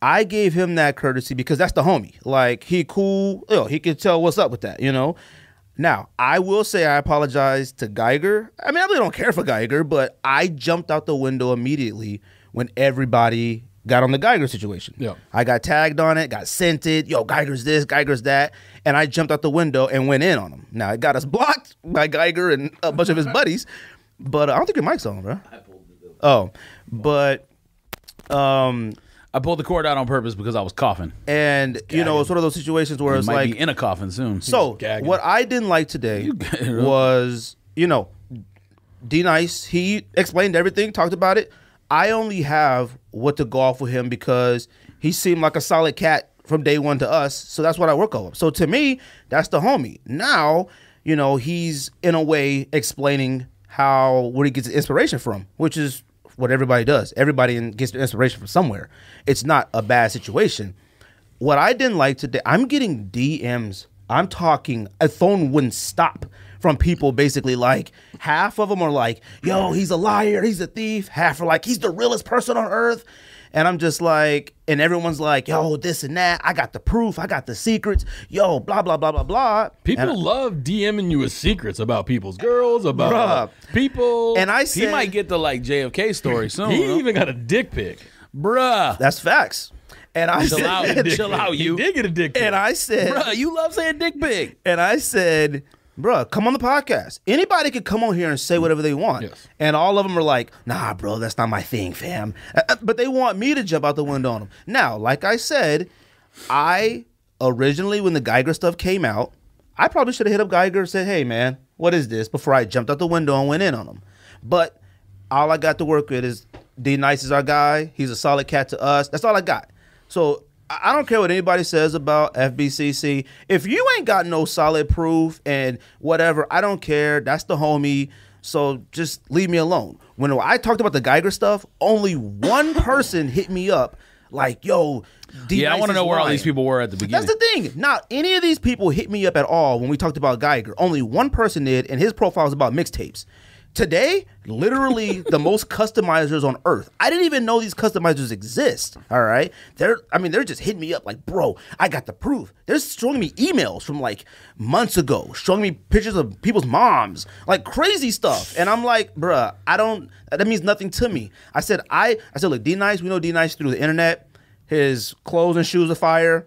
S3: I gave him that courtesy because that's the homie. Like he cool, yo, he could tell what's up with that, you know. Now, I will say I apologize to Geiger. I mean, I really don't care for Geiger, but I jumped out the window immediately when everybody got on the Geiger situation.
S1: Yeah.
S3: I got tagged on it, got sent it, yo, Geiger's this, Geiger's that, and I jumped out the window and went in on him. Now, it got us blocked by Geiger and a bunch of his buddies, but uh, I don't think your mic's on, bro. Oh, but um
S4: I pulled the cord out on purpose because I was coughing.
S3: and you know, it's one of those situations where
S4: It
S3: it's
S4: might
S3: like
S4: be in a coffin soon.
S3: So
S1: gagging.
S3: what I didn't like today was, you know, D Nice. He explained everything, talked about it. I only have what to go off with him because he seemed like a solid cat from day one to us. So that's what I work off. of. So to me, that's the homie. Now, you know, he's in a way explaining how where he gets inspiration from, which is what everybody does. Everybody gets their inspiration from somewhere. It's not a bad situation. What I didn't like today, I'm getting DMs. I'm talking, a phone wouldn't stop from people basically like half of them are like, yo, he's a liar, he's a thief. Half are like, he's the realest person on earth. And I'm just like, and everyone's like, yo, this and that. I got the proof, I got the secrets. Yo, blah, blah, blah, blah, blah.
S1: People love DMing you with secrets about people's girls, about
S3: Bruh.
S1: people.
S3: and I
S4: he might get the like JFK story soon.
S1: he even got a dick pic.
S4: Bruh.
S3: that's facts. And I
S4: Chill
S3: said,
S4: out, chill out, you.
S1: He did get a dick pic.
S3: and I said,
S4: Bruh, you love saying dick pic.
S3: And I said, bruh, come on the podcast. Anybody could come on here and say whatever they want.
S1: Yes.
S3: And all of them are like, nah, bro, that's not my thing, fam. Uh, uh, But they want me to jump out the window on them. Now, like I said, I originally, when the Geiger stuff came out, I probably should have hit up Geiger and said, hey, man, what is this? Before I jumped out the window and went in on him. But all I got to work with is D Nice is our guy. He's a solid cat to us. That's all I got. So I don't care what anybody says about FBCC. If you ain't got no solid proof and whatever, I don't care. That's the homie. So just leave me alone. When I talked about the Geiger stuff, only one person hit me up like, yo, D
S4: Yeah, I want to know where all these people were at the beginning.
S3: That's the thing. Not any of these people hit me up at all when we talked about Geiger. Only one person did, and his profile was about mixtapes. Today, literally the most customizers on earth. I didn't even know these customizers exist. All right. They're I mean, they're just hitting me up like, bro, I got the proof. They're showing me emails from like months ago, showing me pictures of people's moms, like crazy stuff. And I'm like, bruh, I don't that means nothing to me. I said, I I said, look, D Nice, we know D Nice through the internet. His clothes and shoes are fire.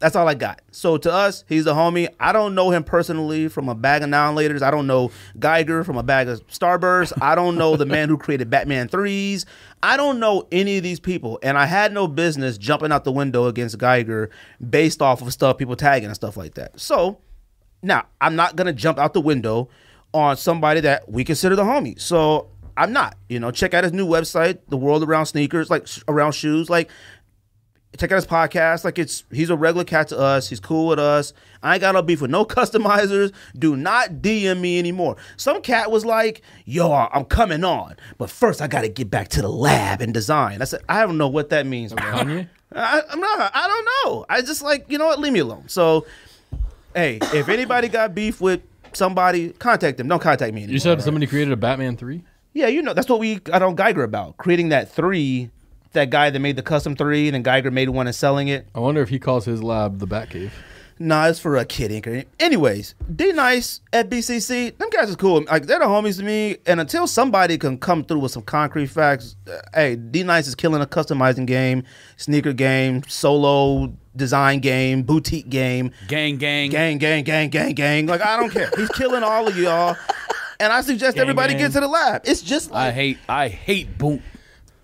S3: That's all I got. So to us, he's a homie. I don't know him personally from a bag of Now and Laters. I don't know Geiger from a bag of Starburst. I don't know the man who created Batman threes. I don't know any of these people, and I had no business jumping out the window against Geiger based off of stuff people tagging and stuff like that. So now I'm not gonna jump out the window on somebody that we consider the homie. So I'm not. You know, check out his new website, The World Around Sneakers, like around shoes. Like check out his podcast. Like it's he's a regular cat to us. He's cool with us. I ain't got no beef with no customizers. Do not DM me anymore. Some cat was like, "Yo, I'm coming on, but first I got to get back to the lab and design." I said, "I don't know what that means." man. I, I'm not. I don't know. I just like you know what? Leave me alone. So, hey, if anybody got beef with somebody, contact them. Don't contact me anymore.
S1: You said somebody created a Batman three.
S3: Yeah, you know that's what we got on Geiger about creating that three. That guy that made the custom three, and then Geiger made one and selling it.
S1: I wonder if he calls his lab the Batcave.
S3: Nah, it's for a kid anchor. Anyways, D Nice at BCC, them guys is cool. Like they're the homies to me. And until somebody can come through with some concrete facts, uh, hey, D Nice is killing a customizing game, sneaker game, solo design game, boutique game,
S4: Gang, gang.
S3: gang, gang, gang, gang, gang. Like I don't care. He's killing all of y'all. And I suggest everybody
S4: gang.
S3: get to the lab. It's just like, I
S4: hate, I hate boom,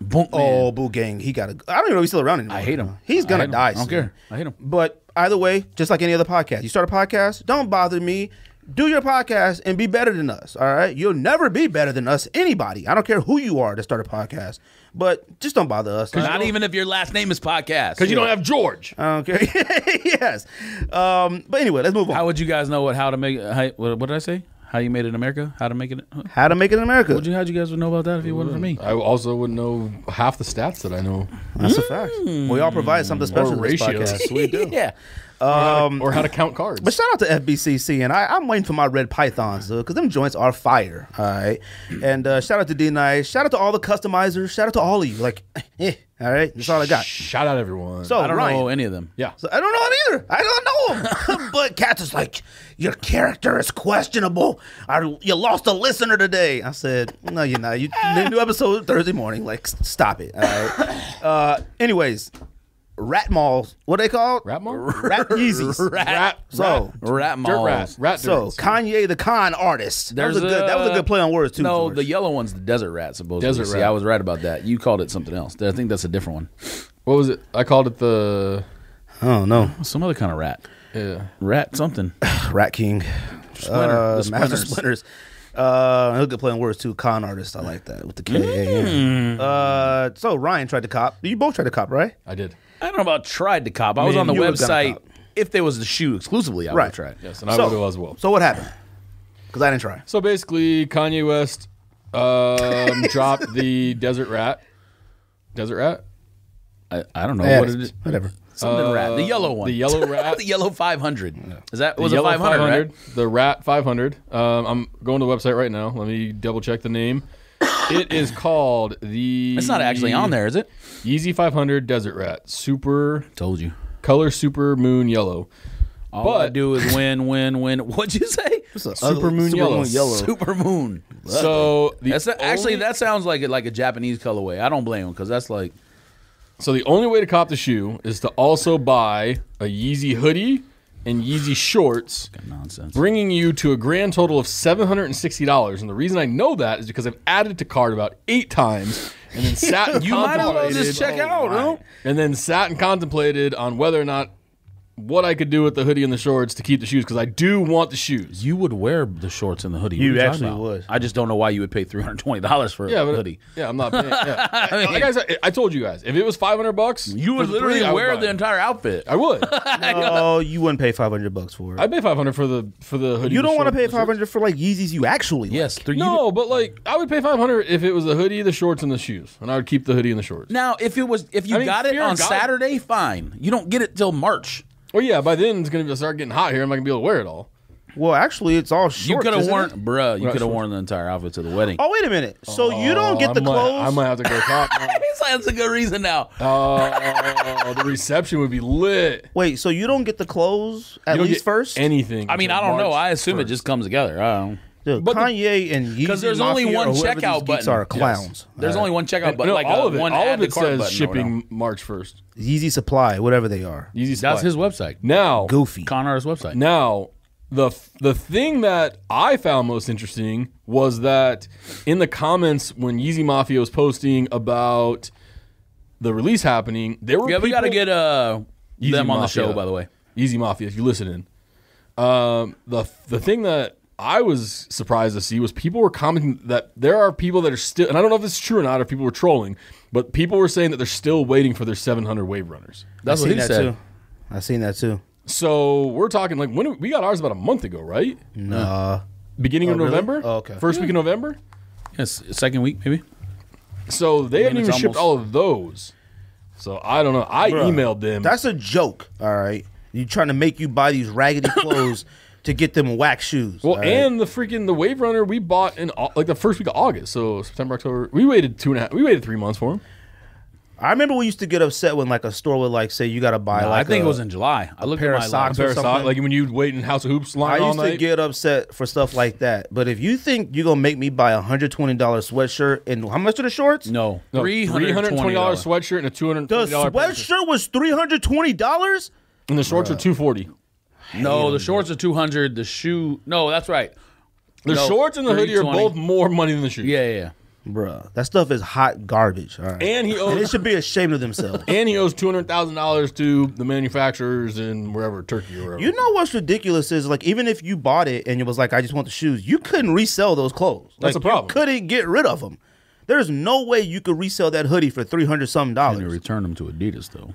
S4: boom.
S3: oh. Boo Gang. He got to. I don't even know if he's still around anymore.
S4: I hate him.
S3: He's gonna
S4: hate him.
S3: die.
S4: I don't
S3: soon.
S4: care. I hate him.
S3: But either way, just like any other podcast, you start a podcast, don't bother me. Do your podcast and be better than us. All right, you'll never be better than us. Anybody, I don't care who you are to start a podcast, but just don't bother us.
S4: Not even if your last name is podcast.
S1: Because you don't have George.
S3: I don't care. yes. Um, but anyway, let's move on.
S4: How would you guys know what how to make? How, what, what did I say? How you made it in America? How to make it?
S3: How to make it in America?
S4: Would you? How'd you guys would know about that if it wasn't for me?
S1: I also wouldn't know half the stats that I know,
S3: That's a fact. We all provide something special in this
S1: ratios.
S3: podcast. We do.
S4: yeah.
S3: Um,
S1: or how to count cards.
S3: But shout out to FBCC, and I, I'm waiting for my red pythons, because them joints are fire. All right, and uh, shout out to D Nice. Shout out to all the customizers. Shout out to all of you. Like, eh, all right, that's all I got.
S1: Shout out everyone.
S3: So
S4: I don't
S3: Ryan,
S4: know any of them.
S1: yeah,
S3: so I don't know it either. I don't know him. but Katz is like, your character is questionable. I, you lost a listener today. I said, no, you're not. You new episode Thursday morning. Like, stop it. All right. Uh, anyways, rat malls. What they called?
S1: Rat Mall?
S3: Rat Yeezys.
S1: Rat.
S3: So.
S4: Rat
S1: Dirt
S4: malls.
S1: rat. Rat
S3: So
S1: dirts.
S3: Kanye the con artist. That was a
S4: There's
S3: good. That was a good play on words too.
S4: No,
S3: George.
S4: the yellow one's the desert rat. Supposedly.
S1: Desert
S4: See,
S1: rat.
S4: I was right about that. You called it something else. I think that's a different one.
S1: What was it? I called it the.
S3: oh no,
S4: Some other kind of rat.
S1: Yeah.
S4: Rat something.
S3: Rat King,
S4: Splinter.
S3: uh,
S4: The
S3: Master
S4: Splinters.
S3: Splinters. Uh, a good play on words too. Con artist. I like that with the K.
S4: Mm.
S3: Uh, so Ryan tried to cop. You both tried to cop, right?
S1: I did.
S4: I don't know about tried to cop. I was
S3: Man,
S4: on the
S3: you would've gonna
S4: website.
S3: cop.
S4: If there was the shoe exclusively, I would
S3: Right.
S4: have tried.
S1: Yes, and I
S3: So-
S1: would have as well.
S3: So what happened? Because I didn't try.
S1: So basically, Kanye West um, dropped the Desert Rat. Desert Rat?
S4: I, I don't know
S3: Yeah,
S4: what it is.
S3: whatever.
S4: Something rat. The yellow one.
S1: The yellow rat.
S4: the yellow 500. Is that
S1: The
S4: was a
S1: yellow
S4: 500, right?
S1: The Rat 500. Um, I'm going to the website right now. Let me double check the name. It is called the.
S4: It's not actually on there, is it?
S1: Yeezy 500 Desert Rat. Super
S4: Told you.
S1: color super moon yellow.
S4: All I
S1: But-
S4: do is win, win, win. What'd you say?
S1: Super moon yellow.
S4: Super moon.
S1: So the
S4: That's actually
S1: only-
S4: that sounds like a, like a Japanese colorway. I don't blame him because that's like
S1: So the only way to cop the shoe is to also buy a Yeezy hoodie and Yeezy shorts,
S4: nonsense.
S1: bringing you to a grand total of seven hundred and sixty dollars. And the reason I know that is because I've added to cart about eight times, and then sat and
S4: You might as well
S1: contemplated,
S4: just check oh out, no?
S1: and then sat and contemplated on whether or not what I could do with the hoodie and the shorts to keep the shoes because I do want the shoes.
S4: You would wear the shorts and the hoodie.
S3: You
S4: What
S3: actually would.
S4: I just don't know why you would pay three hundred twenty dollars for
S1: Yeah,
S4: a hoodie.
S1: yeah, I'm not. Paying, yeah. like I, said, I told you guys, if it was five hundred bucks,
S4: You would literally
S1: three, I would
S4: wear the entire outfit.
S1: I would.
S3: Oh, you wouldn't pay five hundred bucks for it.
S1: I'd pay five hundred for the for the hoodie.
S3: you don't want to pay
S1: the shorts.
S3: five hundred for like Yeezys you actually.
S4: Yes, three,
S1: No, but like I would pay five hundred if it was the hoodie, the shorts, and the shoes, and I would keep the hoodie and the shorts.
S4: Now, if it was, if you
S1: I mean,
S4: got it on
S1: God.
S4: Saturday, fine. You don't get it till March.
S1: Well, yeah, by then it's gonna start getting hot here. I'm not gonna be able to wear it all.
S3: Well, actually, it's all
S4: You could have worn,
S3: it?
S4: bruh. You
S1: Right,
S4: could have worn the entire outfit to the wedding.
S3: Oh, wait a minute. So you don't oh, get the
S1: I might,
S3: clothes?
S1: I might have to go top. now.
S4: He's like, that's a good reason now.
S1: Oh, oh, the reception would be lit.
S3: Wait, so you don't get the clothes at
S1: You don't
S3: least
S1: get
S3: first?
S1: anything.
S4: I mean, I don't know. I assume it just comes together. I don't know.
S3: Dude,
S1: but the-
S3: Kanye and Yeezy
S4: Because there's only one
S3: or these
S4: checkout button.
S3: are
S4: Yes.
S3: clowns.
S4: There's
S3: All
S4: only one checkout button,
S1: no,
S4: like
S1: all
S4: a,
S1: of it.
S4: one
S1: all of it says shipping. March first.
S3: right. Yeezy Supply, whatever they are.
S1: Easy.
S4: That's his website.
S1: Now,
S3: Goofy.
S4: Conrad's website.
S1: Now, the the thing that I found most interesting was that in the comments when Yeezy Mafia was posting about the release happening, there were
S4: Yeah, we got to get uh,
S1: Yeezy
S4: them on the
S1: Mafia.
S4: show, by the way.
S1: Yeezy Mafia. If you're listening. um, the the thing that I was surprised to see was people were commenting that there are people that are still, and I don't know if this is true or not, if people were trolling, but people were saying that they're still waiting for their 700 wave runners.
S4: That's
S3: I
S4: what
S3: seen
S4: he
S3: that
S4: said.
S3: too. I seen that too.
S1: So we're talking like when we got ours about a month ago, right?
S3: Nah. Hmm.
S1: Beginning oh, of
S3: Oh, really?
S1: November.
S3: Oh, okay.
S1: First week of November.
S4: Yes, second week maybe.
S1: So they haven't
S4: it's
S1: even shipped
S4: almost-
S1: all of those. So I don't know. I
S3: Bruh,
S1: emailed them.
S3: That's a joke. All right. You trying to make you buy these raggedy clothes to get them wax shoes.
S1: well,
S3: all right?
S1: and the freaking the Wave Runner we bought in uh, like the first week of August. So September, October. We waited two and a half. We waited three months for them.
S3: I remember we used to get upset when like a store would like say you got to buy
S4: No,
S3: like
S4: I think
S3: a-
S4: it was in July. I looked
S3: pair
S4: at
S3: of socks
S4: log.
S3: or
S1: Pair of
S3: something.
S1: socks, like when you wait in House of Hoops line
S3: I
S1: all
S3: used to get upset for stuff like that. But if you think you're gonna make me buy a hundred twenty dollar sweatshirt and how much are the shorts?
S4: No,
S1: no,
S4: three
S1: three hundred
S4: hundred
S1: twenty
S4: twenty
S1: dollars
S4: dollars.
S1: sweatshirt and a two hundred
S3: The
S1: twenty dollars
S3: sweatshirt was three hundred twenty dollars.
S1: and the shorts are two forty.
S4: No, the shorts are two hundred. The shoe, no, that's right.
S1: The
S4: No,
S1: shorts and the hoodie are
S4: 320.
S1: both more money than the shoes.
S4: Yeah, yeah. yeah.
S3: Bruh, that stuff is hot garbage. All right.
S1: And he
S3: And
S1: owes
S3: they should be ashamed of themselves.
S1: and he owes two hundred thousand dollars to the manufacturers in wherever Turkey or wherever.
S3: You know what's ridiculous is like even if you bought it and it was like I just want the shoes, you couldn't resell those clothes.
S1: That's
S3: like,
S1: the problem.
S3: You couldn't get rid of them. There's no way you could resell that hoodie for three hundred something
S4: And they
S3: dollars.
S4: returned them to Adidas though.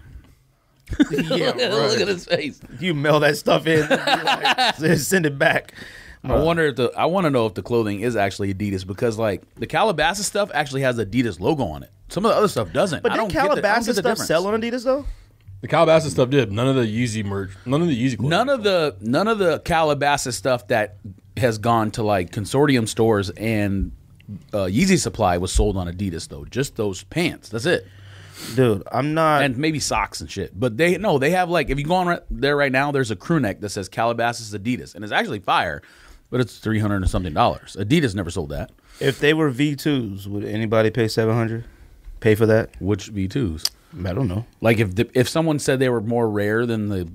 S3: yeah,
S4: Look at his face.
S3: You mail that stuff in, like, send it back.
S4: I wonder if the I want to know if the clothing is actually Adidas because like the Calabasas stuff actually has Adidas logo on it. Some of the other stuff doesn't.
S3: But
S4: I
S3: did
S4: don't get the-
S3: Calabasas
S4: get the
S3: stuff
S4: difference.
S3: sell on Adidas though?
S1: the Calabasas stuff did none of the Yeezy merch, none of the Yeezy. clothing.
S4: None of the none of the Calabasas stuff that has gone to like consortium stores and uh, Yeezy Supply was sold on Adidas though. Just those pants. That's it.
S3: Dude, I'm not.
S4: and maybe socks and shit. But they no, they have like if you go on right there right now, there's a crew neck that says Calabasas Adidas, and it's actually fire, but it's three hundred and something dollars. Adidas never sold that.
S3: if they were V2s, would anybody pay seven hundred? Pay for that?
S4: Which V twos?
S3: I don't know.
S4: Like if the, if someone said they were more rare than the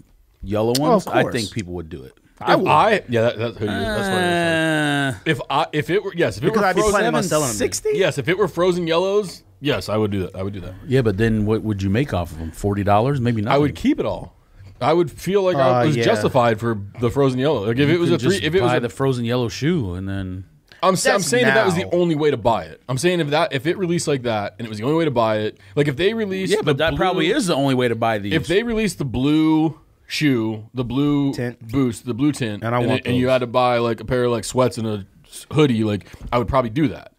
S4: yellow ones,
S3: of
S4: I think people would do it.
S1: I, I yeah, that, that's hoodie. That's what it is.
S4: Uh,
S1: If I if it were yes, if it
S3: Because
S1: were
S3: I'd be
S1: frozen,
S3: planning on selling
S4: sixty.
S1: yes, if it were frozen yellows, yes, I would do that. I would do that.
S4: Yeah, but then what would you make off of them? Forty dollars? Maybe not.
S1: I would keep it all. I would feel like I
S3: Uh,
S1: was
S3: yeah.
S1: justified for the frozen yellow. Like if it was a three, if it was
S4: buy
S1: a,
S4: the frozen yellow shoe and then
S1: I'm, sa- I'm
S3: That's
S1: saying that that was the
S3: now.
S1: only way to buy it. I'm saying if that if it released like that and it was the only way to buy it, like if they released
S4: yeah, but
S1: the
S4: that
S1: blue-
S4: probably is the only way to buy these.
S1: if they released the blue shoe, the blue
S3: Tint.
S1: boost, the blue tint,
S3: And I want
S1: it- and you
S3: those.
S1: had to buy like a pair of like sweats and a s- hoodie, like I would probably do that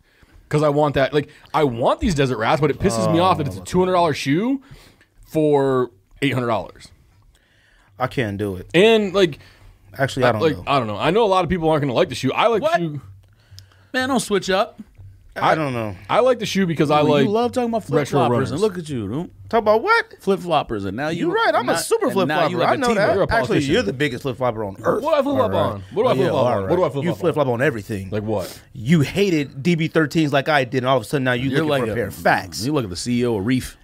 S1: because I want that. Like I want these desert rats, but it pisses me off that it's a oh, two hundred dollars shoe for eight hundred dollars.
S3: I can't do it.
S1: And like,
S3: Actually, I don't
S1: like
S3: know.
S1: I don't know. I know a lot of people aren't going to like the shoe. I like
S4: What?
S1: the shoe.
S4: man, don't switch up.
S3: I don't know.
S1: I like the shoe because I
S4: Well,
S1: like
S4: you love talking about flip floppers, and look at you, dude.
S3: Talk about what?
S4: flip floppers, and now you
S3: You're right. I'm
S4: now-
S3: a super flip
S4: now you
S3: flopper.
S4: like
S3: I
S4: a
S3: know that.
S1: You're a
S3: Actually, you're the biggest flip flopper on earth.
S1: What do I flip flop
S3: All
S1: on? What do I flip
S3: Yeah,
S1: flop
S3: all
S1: on? What do I flip
S3: You flip
S1: on?
S3: flop on everything.
S1: Like what?
S3: you hated DB13s like I did, and all of a sudden now you
S4: You're
S3: looking
S4: like
S3: for a,
S4: a,
S3: pair of facts.
S4: You look at the CEO of Reef.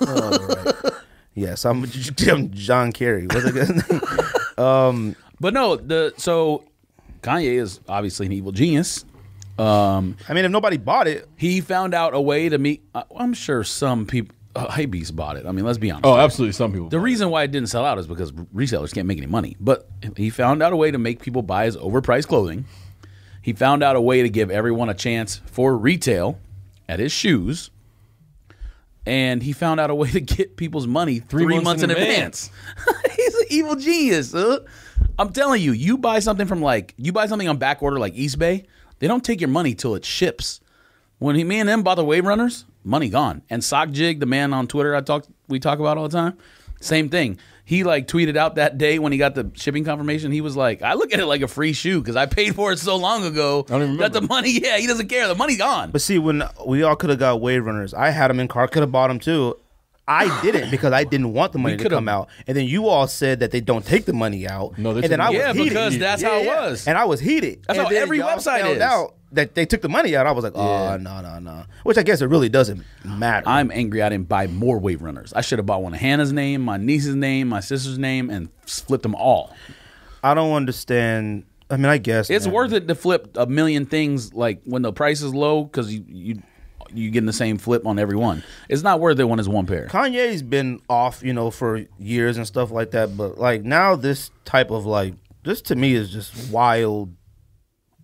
S3: yes, I'm, I'm John Kerry. What's it good?
S4: Um, but no, the so Kanye is obviously an evil genius. Um,
S3: I mean, if nobody bought it,
S4: he found out a way to meet. Uh, I'm sure some people, uh, Hypebeast bought it. I mean, let's be honest.
S1: Oh, absolutely. Some people.
S4: The reason why it didn't sell out is because resellers can't make any money. But he found out a way to make people buy his overpriced clothing. He found out a way to give everyone a chance for retail at his shoes. And he found out a way to get people's money three,
S1: months
S4: months,
S1: in
S4: in advance. He's an evil genius. huh? I'm telling you, you buy something from like you buy something on back order like East Bay, they don't take your money till it ships. When he, me and him bought the Wave Runners, money gone. And Sock Jig, the man on Twitter I talk we talk about all the time, same thing. he like tweeted out that day when he got the shipping confirmation. He was like, "I look at it like a free shoe because I paid for it so long ago I
S1: don't even
S4: that the money. Yeah, he doesn't care. The money's gone.
S3: But see, when we all could have got wave runners, I had them in car, could have bought them too. I didn't because I didn't want the money to come out. And then you all said that they don't take the money out.
S1: No, they
S3: and
S1: took
S3: then I
S1: money
S3: was
S4: Yeah,
S3: heated.
S4: because that's how it was.
S3: And I was heated.
S4: That's
S3: And
S4: how every website
S3: found
S4: is.
S3: Out that they took the money out. I was like, oh no no no. Which I guess it really doesn't matter.
S4: I'm angry I didn't buy more wave runners. I should have bought one of Hannah's name, my niece's name, my sister's name, and flipped them all.
S3: I don't understand. I mean, I guess
S4: It's
S3: man.
S4: worth it to flip a million things like when the price is low because you you you getting the same flip on every one. It's not worth it when it's one pair.
S3: Kanye's been off, you know, for years and stuff like that. But like now, this type of like this to me is just wild.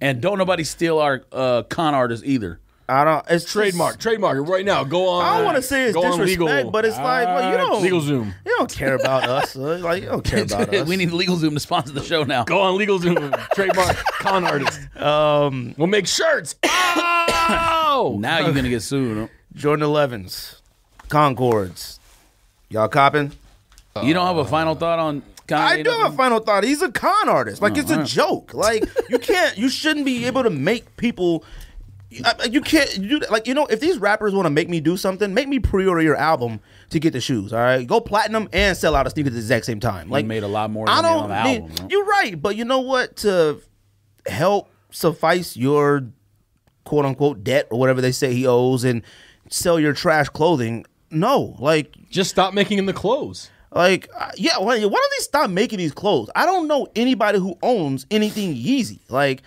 S4: And don't nobody steal our uh, con artists either.
S3: I don't. It's
S1: Trademark, trademark it right now. Go on.
S3: I don't want to say it's
S1: go on
S3: disrespect,
S1: legal,
S3: but it's like, well, you don't.
S1: legal Zoom.
S3: You don't care about us. uh, Like you don't care about us.
S4: we need legal Zoom to sponsor the show now.
S1: Go on legal Zoom. trademark con artist.
S3: um
S1: We'll make shirts. Oh!
S4: Now you're gonna get sued.
S3: Jordan 11s, Concords. Y'all copping?
S4: You don't have a final thought on Kanye?
S3: I do have a final thought. He's a con artist. Like oh, it's a
S4: alright.
S3: joke. Like you can't. You shouldn't be able to make people. I- You can't you like you know if these rappers want to make me do something, make me pre-order your album to get the shoes. All right, go platinum and sell out a sneaker at the exact same time. Like
S4: made a lot more
S3: I
S4: than
S3: don't
S4: the album, no?
S3: You're right, but you know what? To help suffice your quote unquote debt or whatever they say he owes and sell your trash clothing. No, like
S1: Just stop making in the clothes.
S3: like, uh, yeah, why, why don't they stop making these clothes? I don't know anybody who owns anything Yeezy. Like,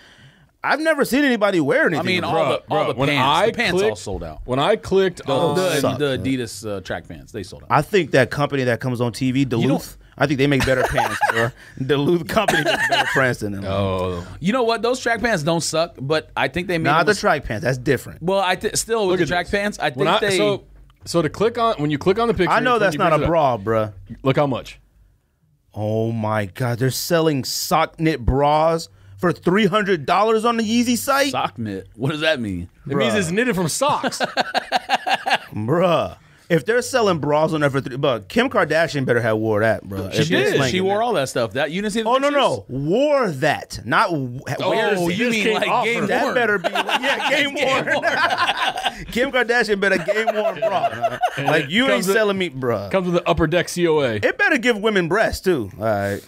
S3: I've never seen anybody wear anything.
S4: I mean,
S3: bro.
S4: all the all the
S1: when
S4: pants.
S1: I
S4: the pants all sold out.
S1: When I clicked on
S4: the,
S3: suck,
S4: the Adidas uh, track pants, they sold out.
S3: I think that company that comes on TV, Duluth, I think they make better pants, bro. Duluth company makes better pants than them.
S1: Oh,
S4: You know what? Those track pants don't suck, but I think they made
S3: Not
S4: them
S3: the
S4: a-
S3: track pants. That's different.
S4: Well, I th- still with
S1: Look
S4: the
S1: at
S4: track
S1: this.
S4: pants. I think
S1: I,
S4: they.
S1: so so to click on when you click on the picture,
S3: I know that's not a
S1: it up,
S3: bra, bro.
S1: Look how much.
S3: Oh my god, they're selling sock knit bras for three hundred dollars on the Yeezy site,
S4: sock knit. What does that mean?
S1: It means it's knitted from socks.
S3: bruh. If they're selling bras on there for three, but Kim Kardashian better have wore that, bro.
S4: She did. She wore all that stuff. That you didn't see the
S3: Oh no
S4: pictures?
S3: no, wore that, not w- wears
S4: Oh,
S3: it.
S4: you
S1: just
S4: mean
S1: came
S4: like
S1: off
S4: game
S1: her.
S3: That
S4: worn.
S3: better be yeah, game worn. Kim Kardashian better game worn bra. Like you ain't
S1: comes with-
S3: selling me, bruh.
S1: Comes with the upper deck COA.
S3: It better give women breasts too. All right.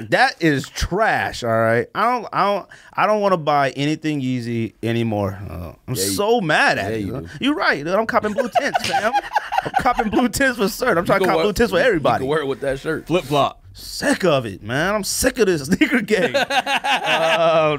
S3: That is trash. All right. I don't. I don't. I don't want to buy anything Yeezy anymore. Uh, I'm so mad at
S4: Yeah,
S3: it.
S4: you do.
S3: You're right. dude. I'm copping blue tints, fam. I'm copping blue tints for cert. I'm trying to
S4: You
S3: cop
S4: can
S3: blue tints for
S4: You
S3: everybody.
S4: can wear it with that shirt.
S1: Flip flop.
S3: Sick of it, man. I'm sick of this sneaker game. uh,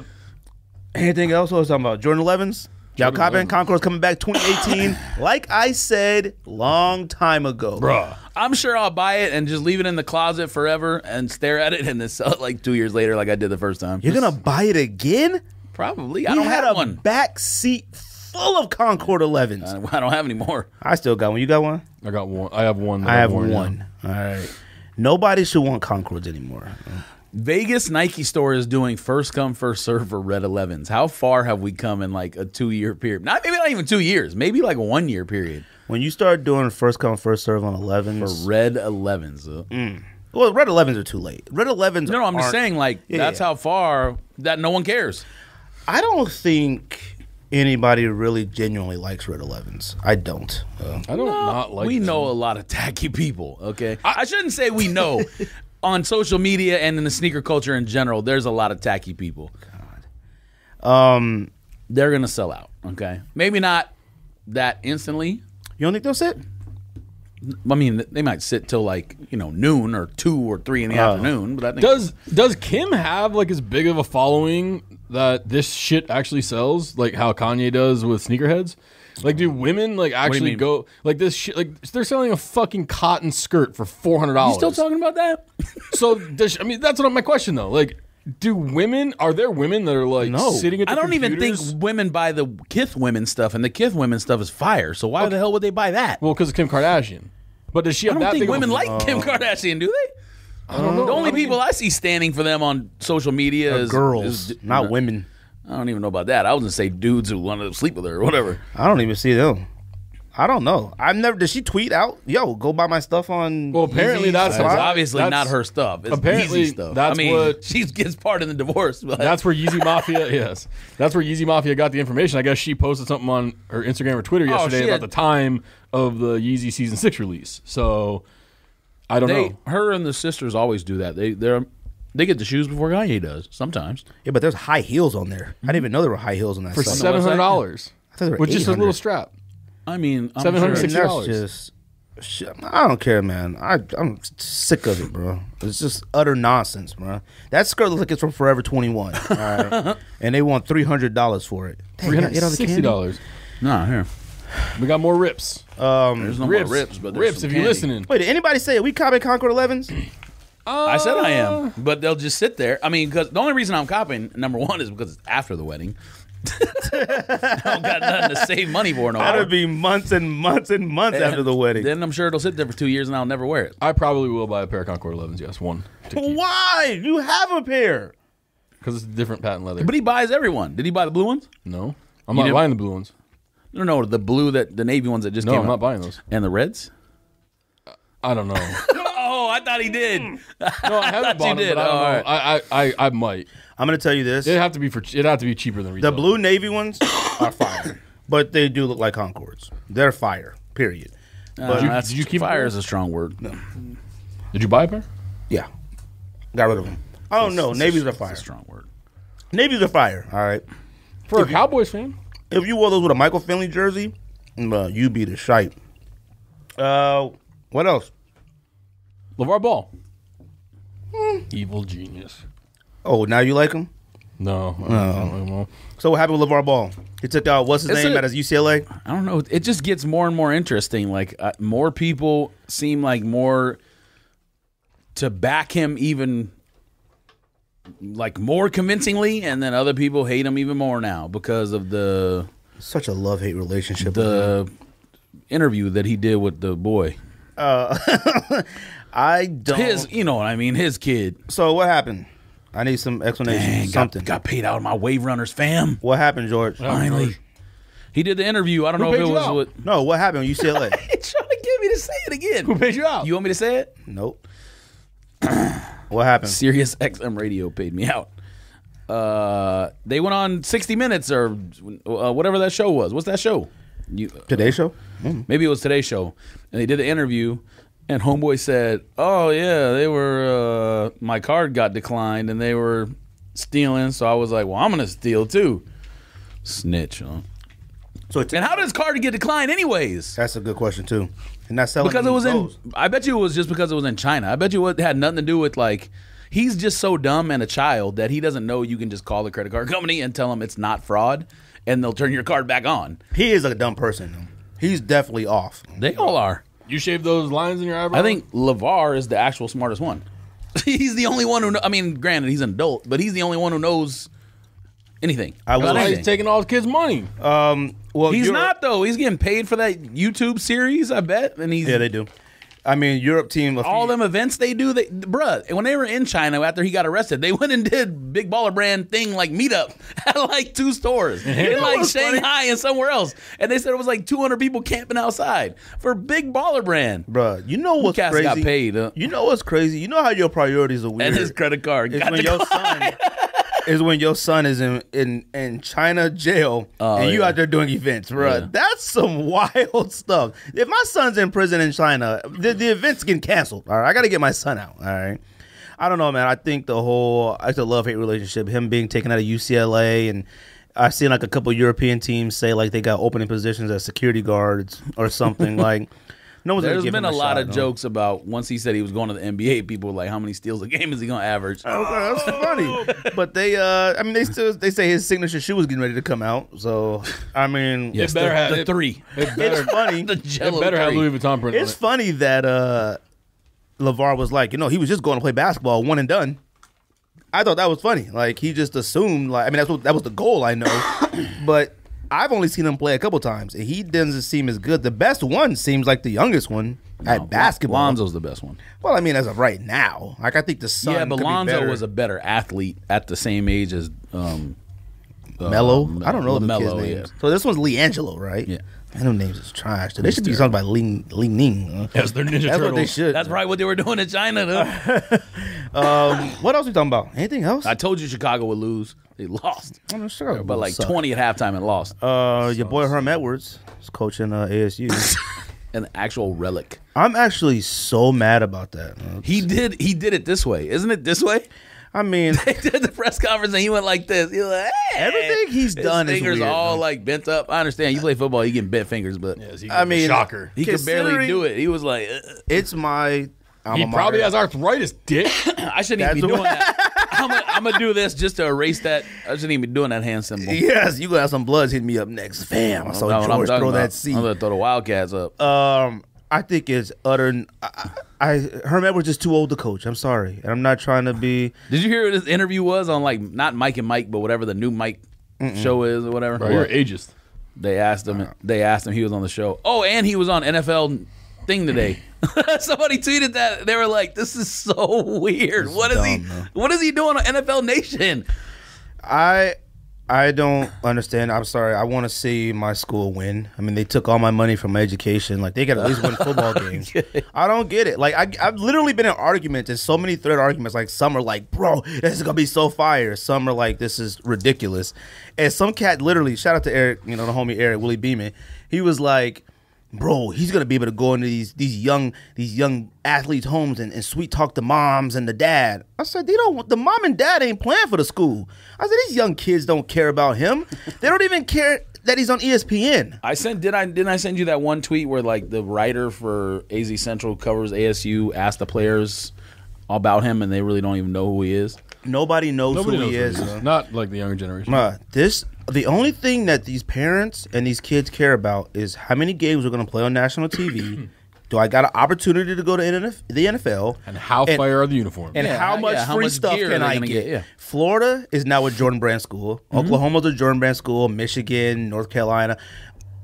S3: anything else? What was talking about? Jordan 11s? Y'all copping? Concords coming back 2018. like I said, long time ago.
S1: Bruh.
S4: I'm sure I'll buy it and just leave it in the closet forever and stare at it and then sell it like two years later, like I did the first time.
S3: You're gonna buy it again?
S4: probably. I
S3: We
S4: don't
S3: had
S4: have
S3: a
S4: one.
S3: back seat full of Concord 11s.
S4: Uh, I don't have any more.
S3: I still got one. You got one?
S1: I got one. I have one.
S3: I have
S1: I've
S3: one. All right. Nobody should want Concords anymore.
S4: Vegas Nike store is doing first come first serve for Red 11s. How far have we come in like a two year period? Not maybe not even two years. Maybe like a one year period
S3: When you start doing first come first serve on 11s,
S4: for Red 11s. uh.
S3: well, red 11s are too late. Red 11s.
S4: No, no, I'm just
S3: aren't-
S4: saying like
S3: Yeah,
S4: that's
S3: yeah.
S4: how far that no one cares.
S3: I don't think anybody really genuinely likes red 11s. I don't. Uh,
S1: I don't not like.
S4: we
S1: them.
S4: know a lot of tacky people. Okay, I, shouldn't say we know. On social media and in the sneaker culture in general, there's a lot of tacky people.
S3: um,
S4: They're gonna sell out. Okay, maybe not that instantly.
S3: You don't think they'll sit?
S4: I mean, they might sit till like you know noon or two or three in the
S3: Oh.
S4: afternoon. But I think
S1: Does Does Kim have like as big of a following that this shit actually sells, like how Kanye does with sneakerheads? Like, do women like actually go like this shit? Like, they're selling a fucking cotton skirt for four hundred
S4: you
S1: dollars.
S4: still talking about that?
S1: So, does, I mean, that's what my question though. Like, do women are there women that are like
S3: No.
S1: sitting at? The
S4: I don't even think women buy the Kith women stuff, and the Kith women stuff is fire. So why the hell would they buy that?
S1: Well, because of Kim Kardashian. But does she
S4: I don't
S1: that
S4: think
S1: big of a-
S4: women like oh. Kim Kardashian, do they?
S1: I don't know.
S4: The only
S1: I mean,
S4: people I see standing for them on social media is
S3: Girls,
S4: is-
S3: not women.
S4: I don't even know about that. I was gonna say dudes who want to sleep with her or whatever.
S3: I don't even see them. I don't know. I've never. Did she tweet out? Yo, go buy my stuff on.
S1: Well, apparently
S3: Yeezy's
S1: that's-
S4: It's
S3: spot"?
S4: obviously
S1: that's-
S4: not her stuff. It's
S1: apparently
S4: Yeezy stuff.
S1: that's
S4: I mean,
S1: what-
S4: she gets part in the divorce. But
S1: That's where Yeezy Mafia, yes, that's where Yeezy Mafia got the information. I guess she posted something on her Instagram or Twitter oh, yesterday
S4: shit.
S1: about the time of the Yeezy season six release. So I don't
S4: they,
S1: know.
S4: her and the sisters always do that. They they they get the shoes before Kanye does sometimes.
S3: Yeah, but there's high heels on there. I didn't even know there were high heels on that
S1: For
S3: site.
S1: seven hundred dollars,
S3: I thought they were
S1: with just a
S3: 800.
S1: little strap.
S4: I mean, I'm
S1: $760.
S4: sure-
S3: I mean,
S1: $60.
S3: that's just. Shit, I don't care, man. I I'm sick of it, bro. It's just utter nonsense, bro. That skirt looks like it's from Forever 21, all right? and they want three hundred dollars for it. Dang,
S1: Three
S3: you got-
S1: hundred
S3: you got all the
S1: sixty
S3: candy?
S1: dollars.
S4: No, here.
S1: We got more rips.
S3: Um,
S4: There's no
S1: rips,
S4: more rips, but there's
S1: rips.
S4: some
S1: If you're listening,
S3: wait, did anybody say we copy Concord 11s?
S4: I said I
S1: Uh,
S4: am, but they'll just sit there. I mean, because the only reason I'm copying number one is because it's after the wedding. I don't got nothing to save money for no
S3: That'll be months and months and months after the wedding.
S4: Then I'm sure it'll sit there for two years and I'll never wear it.
S1: I probably will buy a pair of Concord 11s. Yes, one
S3: Why? You have a pair.
S1: because it's different patent leather.
S4: But he buys everyone. Did he buy the blue ones?
S1: no, I'm
S4: You
S1: not
S4: didn't-
S1: buying the blue ones.
S4: No, no, the blue that the navy ones that just
S1: No,
S4: came
S1: I'm
S4: out.
S1: not buying those.
S4: And the reds?
S1: I don't know.
S4: Oh, I thought he did.
S1: No, I haven't
S4: you
S1: bought them,
S4: did.
S1: but I don't
S4: Oh,
S1: know.
S4: alright.
S1: I, I, I, I might.
S3: I'm gonna tell you this:
S1: It'd have to be for. It'd have to be cheaper than
S3: the blue navy ones are fire, but they do look like Concords. They're fire. Period.
S4: Uh,
S1: Did you-
S4: that's,
S1: did you keep
S4: fire
S1: them?
S4: is a strong word.
S1: Did you buy a pair?
S3: Yeah, got rid of them. I don't know.
S4: It's a-
S3: Navies are
S4: it's
S3: fire.
S4: a strong word.
S3: Navies are fire. All right.
S1: For a Cowboys fan,
S3: If you wore those with a Michael Finley jersey, uh, you be the shite. Uh, what else?
S1: LaVar Ball. Evil genius.
S3: Oh, now you like him?
S1: No. I don't- I don't.
S3: So what happened with LaVar Ball? He took out what's his
S4: It's
S3: name
S4: a-
S3: at his UCLA?
S4: I don't know. It just gets more and more interesting. Like uh, more people seem like more to back him even like more convincingly, and then other people hate him even more now because of the
S3: Such a love hate relationship.
S4: the interview that he did with the boy.
S3: I don't.
S4: His, you know what I mean? His kid.
S3: so what happened? I need some explanation.
S4: Dang, got,
S3: something.
S4: got paid out of my wave runners, fam.
S3: what happened, George?
S4: Finally, he did the interview. I don't
S1: Who
S4: know if it was
S1: out?
S4: with.
S3: No, what happened? UCLA?
S4: It's trying to get me to say it again.
S1: Who paid you out?
S4: You want me to say it?
S3: nope. what happened?
S4: Sirius XM Radio paid me out. Uh, they went on 60 Minutes or uh, whatever that show was. What's that show? You,
S3: Today show?
S4: maybe it was today's show, and they did the interview. And homeboy said, "Oh yeah, they were. Uh, my card got declined, and they were stealing. So I was like, well, I'm gonna steal too. Snitch, huh?
S3: So
S4: And how does card get declined, anyways?
S3: that's a good question too. And that's
S4: because it was in. I bet you it was just because it was in China. I bet you it had nothing to do with like. He's just so dumb and a child that he doesn't know you can just call the credit card company and tell them it's not fraud, and they'll turn your card back on.
S3: He is a dumb person. He's definitely off.
S4: They all are.
S1: You shave those lines in your eyebrows?
S4: I think LaVar is the actual smartest one. he's the only one who. Know, I mean, granted, he's an adult, but he's the only one who knows anything.
S3: I
S4: about
S3: will-
S1: Why he's taking all his kids' money.
S3: Um, well,
S4: He's not though. He's getting paid for that YouTube series. I bet, and he's
S3: Yeah, they do. I mean, Europe team. a
S4: all
S3: few-
S4: them events they do, they bruh, and when they were in China after he got arrested, they went and did big baller brand thing like meetup at like two stores in like
S3: what's funny?
S4: Shanghai and somewhere else, and they said it was like 200 people camping outside for big baller brand.
S3: Bruh, you know what's
S4: cats
S3: crazy?
S4: got paid, huh?
S3: You know what's crazy? You know how your priorities are weird.
S4: And his credit card
S3: is
S4: got
S3: when your son is when your son is in in, in China jail oh, and you
S4: yeah.
S3: out there doing events, bruh.
S4: Yeah.
S3: That's some wild stuff. If my son's in prison in China, the, the event's getting canceled. All right, I got to get my son out. All right. I don't know, man. I think the whole it's a love hate relationship. Him being taken out of UCLA and. I've seen like a couple European teams say like they got opening positions as security guards or something like. No one's gonna
S4: There's
S3: give
S4: been
S3: him
S4: a lot
S3: shot,
S4: of
S3: no.
S4: jokes about once he said he was going to the NBA. People were like, "How many steals a game is he going to average?"
S3: Okay, that's funny. But they, uh, I mean, they still they say his signature shoe was getting ready to come out. So I mean,
S4: Yes,
S1: better
S4: the,
S1: have-
S4: the
S1: it-
S4: three.
S1: It better,
S3: it's funny.
S4: the
S1: it
S4: Jello
S1: better have. Louis Vuitton print
S3: It's
S1: on it.
S3: funny that uh, LaVar was like, you know, he was just going to play basketball, one and done. I thought that was funny. Like he just assumed, like I mean, that's what that was the goal. I know, but I've only seen him play a couple times, and he doesn't seem as good. The best one seems like the youngest one at basketball.
S4: Lonzo's the best one.
S3: Well, I mean, as of right now, like I think the son.
S4: yeah, but
S3: be
S4: Lonzo
S3: better.
S4: was a better athlete at the same age as um, uh,
S3: Melo.
S4: Mel-
S3: I don't know the kid's
S4: yeah.
S3: So this one's LiAngelo, right?
S4: Yeah.
S3: Man, them names is trash. They should be something by Ling Ling Ning. huh?
S1: As their Ninja
S3: That's what they should.
S4: That's probably what they were doing in China. Though.
S3: Um, what else we talking about? Anything else?
S4: I told you Chicago would lose. They lost,
S3: I'm not sure.
S4: but like
S3: Suck.
S4: 20 at halftime and lost.
S3: Uh, your boy Herm Edwards is coaching uh, ASU.
S4: An actual relic.
S3: I'm actually so mad about that. man.
S4: He did. He did it this way, isn't it? This way.
S3: I mean,
S4: He did the press conference and he went like this. He was like, hey.
S3: Everything he's
S4: His
S3: done is
S4: fingers
S3: weird,
S4: all
S3: man.
S4: like bent up. I understand. You play football, you get bent fingers, but
S1: Yes, he
S3: I
S1: I mean,
S3: mean,
S1: shocker.
S4: he could barely do it. He was like, "Uh,
S3: it's my.
S1: He probably has arthritis, dick.
S4: I shouldn't even be doing that. I'm gonna, I'm gonna do this just to erase that. I shouldn't even be doing that hand symbol.
S3: Yes, you gonna have some bloods hitting me up next. Fam, I saw
S4: I'm
S3: George
S4: talking
S3: throw
S4: about.
S3: that seed.
S4: I'm gonna throw the Wildcats up.
S3: Um, I think it's utter. I, I Herm Edwards just too old to coach. I'm sorry, and I'm not trying to be.
S4: Did you hear what his interview was on like not Mike and Mike, but whatever the new Mike show is or whatever?
S1: Bro, you're ageist.
S4: They asked him. They asked him. He was on the show. Oh, and he was on NFL thing today. Somebody tweeted that they were like, "This is so weird. What is he?
S3: man.
S4: What is he doing on NFL Nation?"
S3: I I don't understand. I'm sorry. I want to see my school win. I mean, they took all my money from my education. Like they got at least win football games. I don't get it. Like I, I've literally been in arguments and so many thread arguments. Like some are like, "Bro, this is gonna be so fire." Some are like, "This is ridiculous." And some cat literally, shout out to Eric, you know the homie Eric Willie Beeman. He was like. Bro, he's gonna be able to go into these these young these young athletes' homes and, and sweet talk the moms and the dad. I said they don't. The mom and dad ain't playing for the school. I said these young kids don't care about him. They don't even care that he's on E ESPN.
S4: I sent did I didn't I send you that one tweet where like the writer for AZ Central covers ASU asked the players about him and they really don't even know who he is.
S3: Nobody knows
S1: Nobody
S3: who
S1: knows
S3: he
S1: who
S3: is.
S1: he is. Not like the younger generation.
S3: Uh, this the only thing that these parents and these kids care about is how many games we're going to play on national TV. Do I got an opportunity to go to NF the NFL?
S1: and how
S3: And-
S1: fire are the uniforms?
S3: And
S4: Yeah,
S3: how
S4: how-
S3: much
S4: yeah, how
S3: free
S4: much
S3: stuff can I get?
S4: get? Yeah.
S3: Florida is now a Jordan Brand school. Mm-hmm. Oklahoma's a Jordan Brand school. Michigan, North Carolina.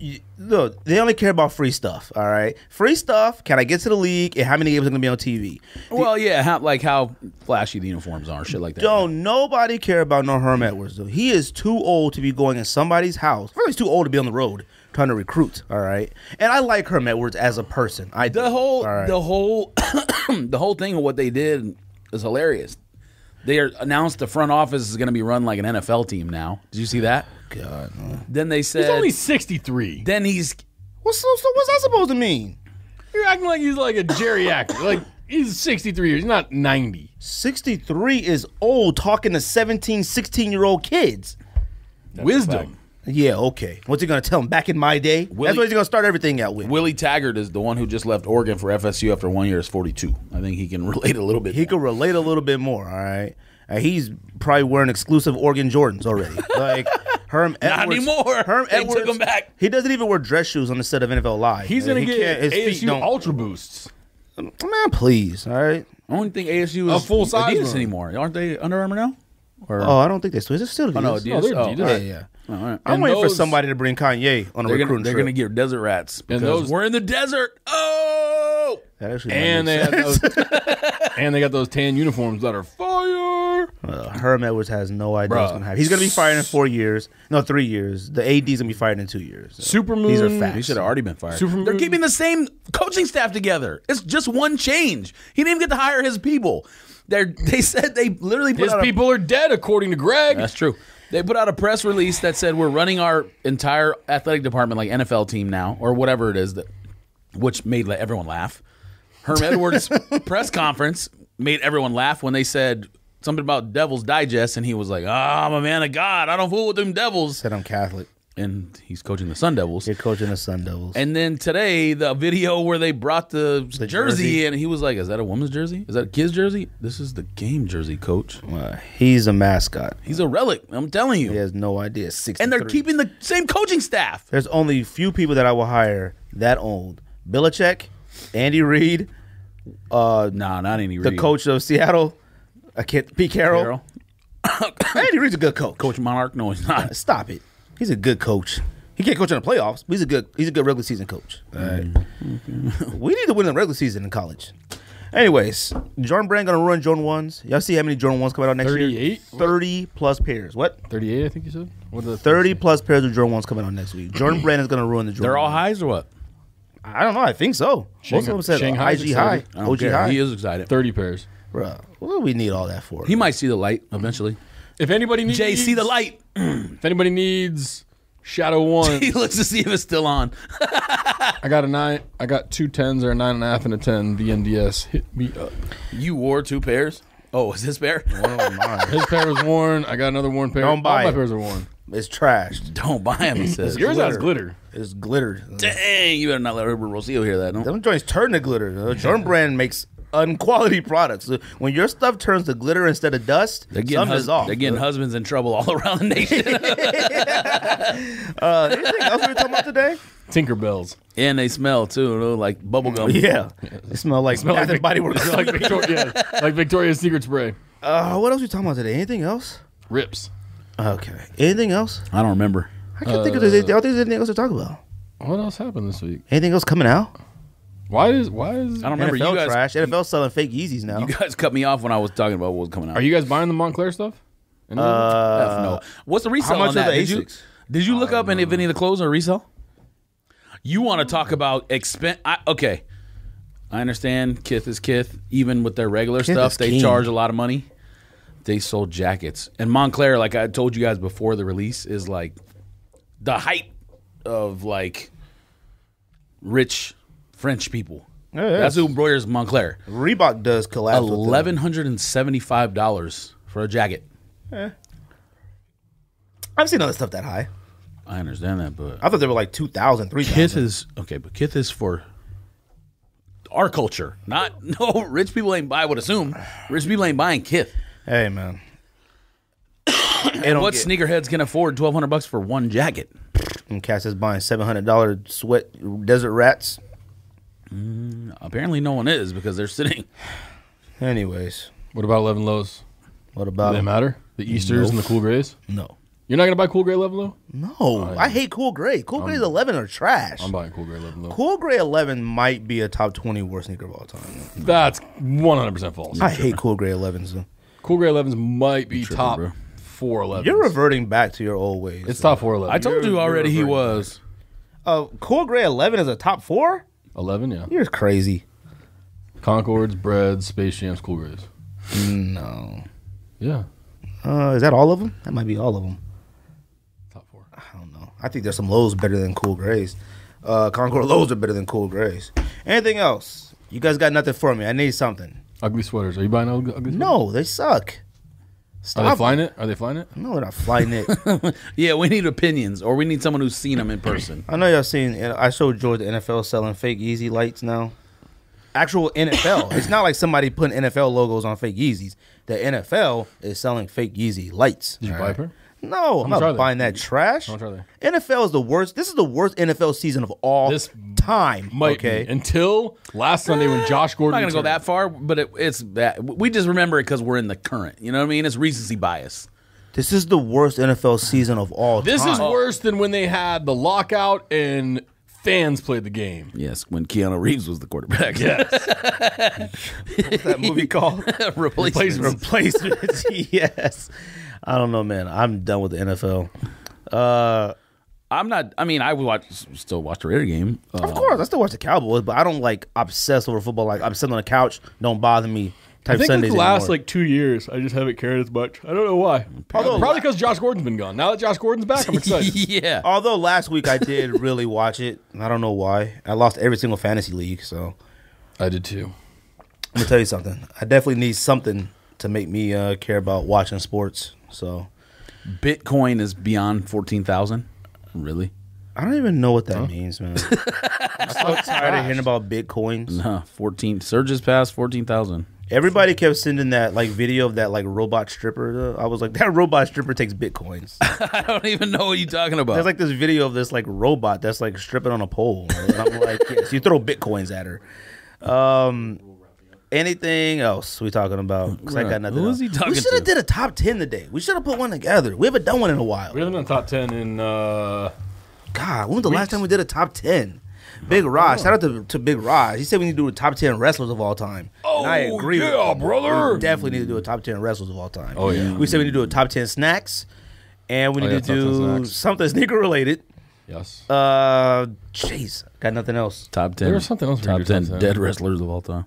S3: You- Look, they only care about free stuff. All right, free stuff. Can I get to the league? And how many games are going to be on TV?
S4: Well, yeah, how, like how flashy the uniforms are, shit like that.
S3: Don't nobody care about no Herm Edwards though. He is too old to be going in somebody's house. First, he's too old to be on the road trying to recruit. All right, and I like Herm Edwards as a person. I do.
S4: the whole
S3: All right.
S4: the whole the whole thing of what they did is hilarious. They are announced the front office is going to be run like an NFL team now. Did you see that?
S3: God, no.
S4: Then they said
S1: He's only 63.
S4: then he's
S3: what's so, so what's that supposed to mean?
S1: You're acting like he's like a geriatric. like he's 63 years, he's not 90.
S3: 63 is old talking to 17, 16 year old kids.
S1: Wisdom.
S3: Yeah, okay. What's he gonna tell him? Back in my day,
S4: Willie-
S3: that's what he's gonna start everything out with.
S4: Willie Taggart is the one who just left Oregon for FSU after one year is 42. I think he can relate a little bit.
S3: he
S4: more.
S3: could relate a little bit more. All right, uh, he's probably wearing exclusive Oregon Jordans already. Like Herm
S4: Not anymore.
S3: Herm
S4: They took him back.
S3: He doesn't even wear dress shoes on the set of NFL Live.
S1: He's gonna
S3: he
S1: get
S3: can't- his feet
S1: ASU
S3: don't-
S1: Ultra Boosts.
S3: Man, please, all right.
S4: I don't think ASU
S1: A full size
S4: Adidas
S1: one.
S4: anymore. Aren't they Under Armour now? Or
S3: Oh, I don't think they still. Is it still?
S4: Oh, no,
S3: Adidas?
S4: Adidas.
S1: Oh, they're
S4: Oh,
S1: Adidas.
S3: Yeah, yeah.
S4: All right.
S3: I'm
S1: And
S3: waiting for somebody to bring Kanye on a
S4: They're gonna, they're gonna get desert rats because
S1: those-
S4: we're in the desert. Oh,
S3: That actually
S1: And they had those, and they got those tan uniforms that are fire.
S3: Uh, Herm Edwards has no idea what's gonna happen. He's gonna be fired in four years. No, three years. The AD's gonna be fired in two years.
S1: Supermoon.
S3: These are facts.
S4: he should have already been fired.
S1: Supermoon-
S4: They're keeping the same coaching staff together. It's just one change. He didn't even get to hire his people. They they said they literally put
S1: His
S4: out a-
S1: people are dead, according to Greg.
S4: That's true. They put out a press release that said we're running our entire athletic department like NFL team now, or whatever it is that, which made everyone laugh. Herm Edwards' press conference made everyone laugh when they said something about Devil's Digest, and he was like, "Ah, I'm a man of God. I don't fool with them devils."
S3: Said I'm Catholic.
S4: And he's coaching the Sun Devils.
S3: You're coaching the Sun Devils.
S4: And then today, the video where they brought the,
S3: The
S4: jersey,
S3: jersey.
S4: and he was like, "Is that a woman's jersey? Is that a kid's jersey? This is the game jersey, coach.
S3: Uh, he's a mascot.
S4: He's a relic. I'm telling you."
S3: He has no idea. Six
S4: and they're keeping the same coaching staff.
S3: There's only few people that I will hire that old. Belichick, Andy Reid, uh,
S4: Nah, not any
S3: the coach of Seattle, I can't, Pete Carroll. Andy Reid's a good coach.
S4: Coach Monarch. No, he's not.
S3: Stop it. He's a good coach. He can't coach in the playoffs, but he's a good he's a good regular season coach. All right. we need to win the regular season in college. Anyways, Jordan Brand gonna run Jordan ones. Y'all see how many Jordan ones coming out next year?
S1: 38?
S3: Thirty plus pairs. What?
S1: 38, I think you said. What are the
S3: Thirty plus pairs of Jordan ones coming out next week. Jordan Brand is gonna ruin the Jordan.
S4: They're all
S3: ones.
S4: highs or what?
S3: I don't know. I think so. Most
S1: Shanghai-
S3: of them said
S1: Shanghai's
S3: IG high,
S1: excited.
S4: I don't
S3: OG
S4: care.
S3: high.
S4: He is excited.
S1: 30 pairs.
S3: Bruh, what do we need all that for?
S4: He might see the light eventually.
S1: If anybody needs
S4: Jay, see the light.
S1: If anybody needs Shadow One,
S4: he looks to see if it's still on.
S1: I got a nine. I got two tens or a nine and a half and a ten. VNDS hit me up.
S4: You wore two pairs. Oh, is this pair?
S3: Oh, my.
S1: His pair was worn. I got another worn pair.
S3: Don't buy
S1: All my
S3: it.
S1: pairs are worn.
S3: It's trashed.
S4: Don't buy him. He says.
S1: Yours has
S3: glitter.
S1: Glitter.
S3: It's glittered.
S4: Dang, you better not let Herbert Rosillo hear that. No.
S3: Them joints turn to glitter. The Jordan Brand makes unquality products. When your stuff turns to glitter instead of dust,
S4: They're getting, hus-
S3: is off.
S4: they're getting husbands in trouble all around the nation,
S3: uh, anything else we were talking about today?
S1: Tinkerbells.
S4: and they smell too, you know, like bubble gum.
S3: Yeah, they smell like
S1: Smell
S3: Bath
S1: like
S3: and Body Works.
S1: like Victoria, yeah, like Victoria's Secret spray.
S3: Uh, what else are we talking about today? Anything else?
S1: Rips.
S3: Okay. Anything else?
S4: I don't remember.
S3: I can't think of there's anything, I don't think there's anything else to talk about.
S1: What else happened this week?
S3: Anything else coming out?
S1: Why is why is
S4: I don't remember.
S3: NFL
S4: You guys,
S3: trash. NFL selling fake Yeezys now.
S4: you guys cut me off when I was talking about what was coming out.
S1: Are you guys buying the Moncler stuff? Any of it?
S3: uh,
S4: F no. What's the resale
S3: much
S4: on
S3: are
S4: that?
S3: the
S4: Did you,
S3: Asics?
S4: did you look up any if any of the clothes are resale? You want to talk about expense? I, okay, I understand. Kith is Kith. Even with their regular
S3: Kith
S4: stuff, they
S3: king.
S4: charge a lot of money. They sold jackets, and Moncler, like I told you guys before the release, is like the height of like rich French people.
S3: Yeah, yeah.
S4: That's who embroiders Moncler.
S3: Reebok does collabs. with them.
S4: Eleven hundred and seventy-five dollars for a jacket. Eh.
S3: I've seen other stuff that high.
S4: I understand that, but
S3: I thought they were like 2,000, 3,000.
S4: Kith is okay, but Kith is for our culture. Not no rich people ain't buy. I would assume rich people ain't buying Kith.
S3: Hey, man. They don't
S4: What
S3: get-
S4: sneakerheads can afford twelve hundred bucks for one jacket?
S3: And Cass is buying $700 sweat desert rats.
S4: Mm, apparently, no one is because they're sitting.
S3: Anyways,
S1: What about Eleven Lows?
S3: what
S1: Do
S3: about
S1: they
S3: them?
S1: matter? The Easters and the Cool Grays.
S3: No.
S1: You're not gonna buy Cool Gray Eleven Low?
S3: No. I hate Cool Gray. Cool Gray's 11 are trash.
S1: I'm buying Cool Gray Eleven Low.
S3: Cool Gray 11 might be a top 20 worst sneaker of all time.
S1: That's 100 percent false.
S3: I hate Cool Gray 11s. though.
S1: Cool Gray 11s might be
S4: tripping,
S1: top
S4: bro.
S1: Four 11s.
S3: You're reverting back to your old ways.
S1: It's top four 11.
S4: I told you already he was.
S3: Uh, cool Gray 11 is a top four?
S1: 11. Yeah.
S3: You're crazy.
S1: Concords, Breads, Space Jams, Cool Grays.
S3: No.
S1: Yeah.
S3: Uh, is that all of them? That might be all of them.
S1: Top four.
S3: I don't know. I think there's some lows better than Cool Grays. Uh, Concord lows are better than Cool Grays. Anything else? You guys got nothing for me. I need something.
S1: Ugly sweaters. Are you buying ugly, ugly sweaters?
S3: No, they suck.
S1: Are they flying it? Are they flying it?
S3: No, they're not flying it.
S4: Yeah, we need opinions, or we need someone who's seen them in person.
S3: I know y'all seen. I showed George the NFL selling fake Yeezy lights now. Actual NFL. it's not like somebody putting NFL logos on fake Yeezys. The NFL is selling fake Yeezy lights.
S1: Did you
S3: All
S1: buy pair?
S3: No, I'm
S1: much are
S3: not
S1: they?
S3: buying that trash.
S1: How much are they?
S3: NFL is the worst. This is the worst NFL season of all
S1: This
S3: time.
S1: Might
S3: okay.
S1: be. Until last Sunday when eh,
S4: Josh
S1: Gordon.
S4: I'm not gonna go that far, but it, it's that we just remember it because we're in the current. You know what I mean? It's recency bias.
S3: This is the worst NFL season of all
S1: This
S3: time.
S1: is worse than when they had the lockout and fans played the game.
S4: Yes, when Keanu Reeves was the quarterback.
S1: Yes.
S3: that movie called
S4: Replacements.
S3: Replacements. yes. I don't know, man. I'm done with the NFL. Uh,
S4: I'm not. I mean, I would watch, still watch the Raider game. Uh,
S3: of course, I still watch the Cowboys, but I don't like obsess over football. Like I'm sitting on the couch, don't bother me. Type
S1: I think
S3: Sundays
S1: the last
S3: anymore.
S1: like two years, I just haven't cared as much. I don't know why.
S3: Although-
S1: Probably because Josh Gordon's been gone. Now that Josh Gordon's back, I'm excited.
S4: yeah.
S3: Although last week I did really watch it. I don't know why. I lost every single fantasy league, so
S1: I did too.
S3: I'm gonna tell you something. I definitely need something to make me uh, care about watching sports. So
S4: Bitcoin is beyond fourteen thousand. Really?
S3: I don't even know what that means, man. I'm so tired of hearing about bitcoins.
S4: No, fourteen surges past fourteen thousand.
S3: Everybody kept sending that like video of that like robot stripper. I was like, that robot stripper takes bitcoins.
S4: I don't even know what you're talking about.
S3: There's like this video of this like robot that's like stripping on a pole. And I'm like, yes, you throw bitcoins at her. Um, anything else we talking about? 'Cause I got nothing.
S4: who
S3: else.
S4: is he talking
S3: We should have did a top ten today. We should have put one together. We haven't done one in a while.
S1: We haven't done top ten in. uh
S3: God, when was the last time we did a top ten? Big Raj. Shout out to, to Big Raj. He said we need to do a top ten wrestlers of all time. and I
S1: Oh,
S3: agree.
S1: yeah,
S3: with him.
S1: brother.
S3: We definitely need to do a top ten wrestlers of all time.
S1: Oh, yeah.
S3: We said we need to do a top ten snacks, and we
S1: Oh,
S3: need
S1: yeah,
S3: to do
S1: snacks.
S3: something sneaker related.
S1: Yes.
S3: Uh, jeez, got nothing else.
S4: Top ten.
S1: There was something else we
S4: Top ten
S1: top 10.
S4: dead wrestlers of all time.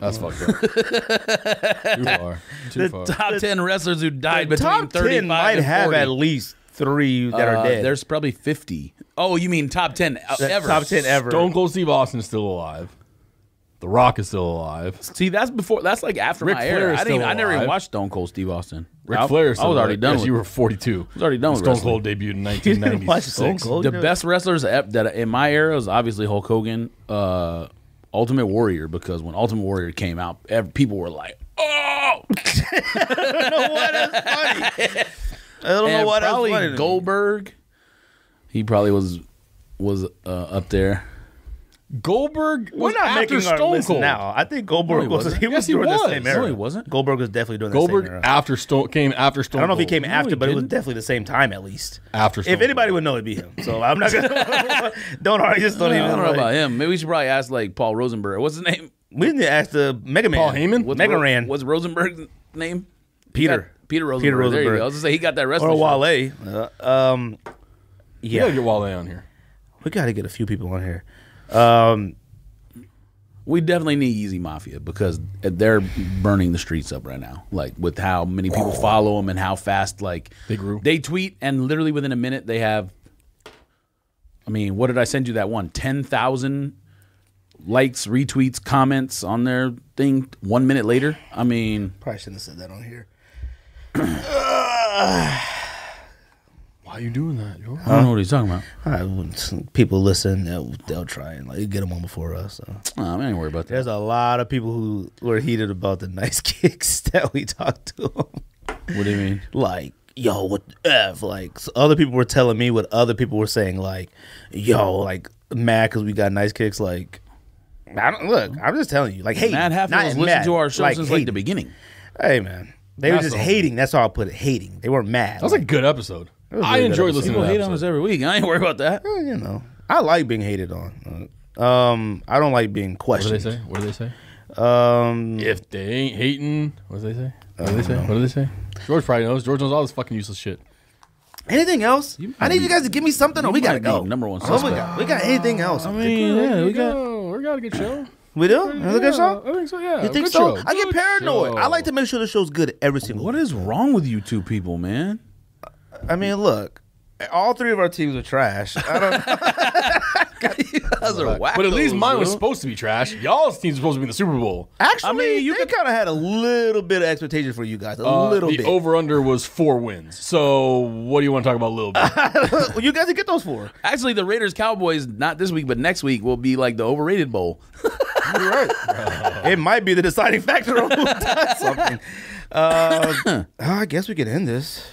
S1: That's fucked up. Too far. Too far.
S4: Top ten wrestlers who died
S3: The
S4: between
S3: top
S4: thirty-five
S3: ten might
S4: and
S3: have at least three that
S4: Uh,
S3: are dead.
S4: There's probably fifty. Oh, you mean top ten uh, ever?
S3: top ten ever.
S1: Stone Cold Steve Austin is still alive. The Rock is still alive.
S4: See, that's before. That's like after
S1: Ric
S4: my
S1: Flair
S4: era.
S1: is
S4: I didn't.
S1: still
S4: I never even
S1: alive.
S4: watched Stone Cold Steve Austin.
S1: Ric
S4: I,
S1: Flair is
S4: I was already
S1: alive.
S4: done.
S1: Yes,
S4: with
S1: you were 42.
S4: was already done with
S1: Stone
S4: wrestling.
S1: Cold debuted in
S3: You didn't watch
S1: 1996.
S3: Stone Cold?
S4: The best wrestlers ep- that in my era was obviously Hulk Hogan, uh, Ultimate Warrior, because when Ultimate Warrior came out, ev- people were like, "Oh!"
S3: I don't know what else funny.
S4: Goldberg. He probably was was uh, up there.
S1: Goldberg
S3: We're
S1: was
S3: not
S1: after
S3: making our
S1: Stone
S3: list
S1: Cold.
S3: now. I think Goldberg
S4: he
S3: was.
S4: wasn't.
S3: He was
S1: Yes, he
S3: during
S1: was.
S3: the same era.
S4: No, he wasn't.
S3: Goldberg was definitely during
S1: Goldberg
S3: the same era.
S1: after Stone came after Stone.
S3: I don't know if he
S1: Cold.
S3: came after,
S4: he
S3: but it was definitely the same time at least.
S1: after. Stone
S3: If anybody
S1: Cold.
S3: would know, it'd be him. So I'm not gonna. don't argue. Just don't
S4: I
S3: even.
S4: don't know
S3: like-
S4: about him. Maybe we should probably ask like Paul Rosenberg. What's his name?
S3: We didn't ask the Mega Man.
S1: Paul Heyman?
S4: What's
S3: Mega
S4: Ro-
S3: Ran.
S4: What's Rosenberg's name?
S3: Peter.
S4: Got- Peter Rosenberg. There you
S3: Rosenberg.
S4: go. I was gonna say he got that
S3: or
S4: wrestling. show.
S3: Wale. Uh, um,
S1: We
S3: yeah,
S1: gotta get Wale on here.
S3: we got to get a few people on here. Um,
S4: We definitely need Yeezy Mafia because they're burning the streets up right now. Like with how many people follow them and how fast like
S1: They grew.
S4: They tweet and literally within a minute they have. I mean, what did I send you that one? Ten thousand likes, retweets, comments on their thing. One minute later, I mean,
S3: probably shouldn't have said that on here.
S1: Why are you doing that, Joe?
S4: I don't know what he's talking about.
S3: I wouldn't- people listen, they'll, they'll try and like get them on before us. So.
S4: Oh, I ain't worried about that.
S3: There's a lot of people who were heated about the nice kicks that we talked to 'em.
S4: What do you mean?
S3: Like, yo, what the F? Like, so other people were telling me what other people were saying. Like, yo, like, mad because we got nice kicks. Like, I don't look. I'm just telling you. Like, hey,
S4: Matt Halfhill has listened to our show since like the beginning.
S3: Hey, man, they were just
S1: the-
S3: hating. That's how I put it. Hating. They weren't mad.
S1: That was a good episode.
S3: Was a
S1: I
S3: really good
S1: enjoyed
S3: episode.
S1: listening
S4: People
S1: to
S4: hate on us every week. I ain't worried about that.
S3: Eh, you know, I like being hated on. Um, I don't like being questioned.
S1: What do they say? What do they say?
S3: Um,
S1: If they ain't hating, what do they say? What do they say? What do they say? George probably knows. George knows all this fucking useless shit.
S3: anything else? I need you guys to give me something, or we gotta
S4: might be
S3: go.
S4: number one
S3: Oh, we
S4: suspect.
S3: got, we got anything else?
S1: I mean,
S4: yeah, we got-
S1: we got a good show.
S3: we do. Is it a good show?
S1: I think so. Yeah,
S3: You think
S1: good
S3: so?
S1: show.
S3: I get paranoid.
S1: show.
S3: I like to make sure the show's good every single.
S4: What is wrong with you two people, man?
S3: I mean, look, all three of our teams are trash. I don't.
S4: You guys are
S1: But at least mine was
S4: bro.
S1: supposed to be trash. Y'all's team's supposed to be in the Super Bowl.
S3: Actually,
S4: I mean, you
S3: they kind of had a little bit of expectation for you guys. A
S1: Uh,
S3: little
S1: the
S3: bit.
S1: over under was four wins. So what do you want to talk about a little bit?
S3: well, you guys can get those four.
S4: Actually, the Raiders Cowboys not this week, but next week will be like the overrated bowl.
S3: You're right. it might be the deciding factor on who does something. Uh, I guess we could end this.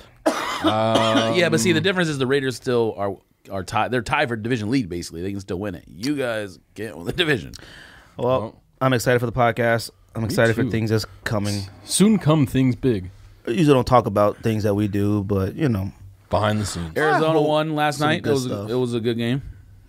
S4: yeah, but see, the difference is the Raiders still are are tied. They're tied for division lead. Basically, they can still win it. You guys can't win the division.
S3: Well, I'm excited for the podcast. I'm excited for
S1: too.
S3: things that's coming.
S1: Soon come things big
S3: I usually don't talk about things that we do, but you know,
S1: behind the scenes.
S4: Arizona won last night. It
S3: good
S4: was
S3: stuff.
S4: it was a good game.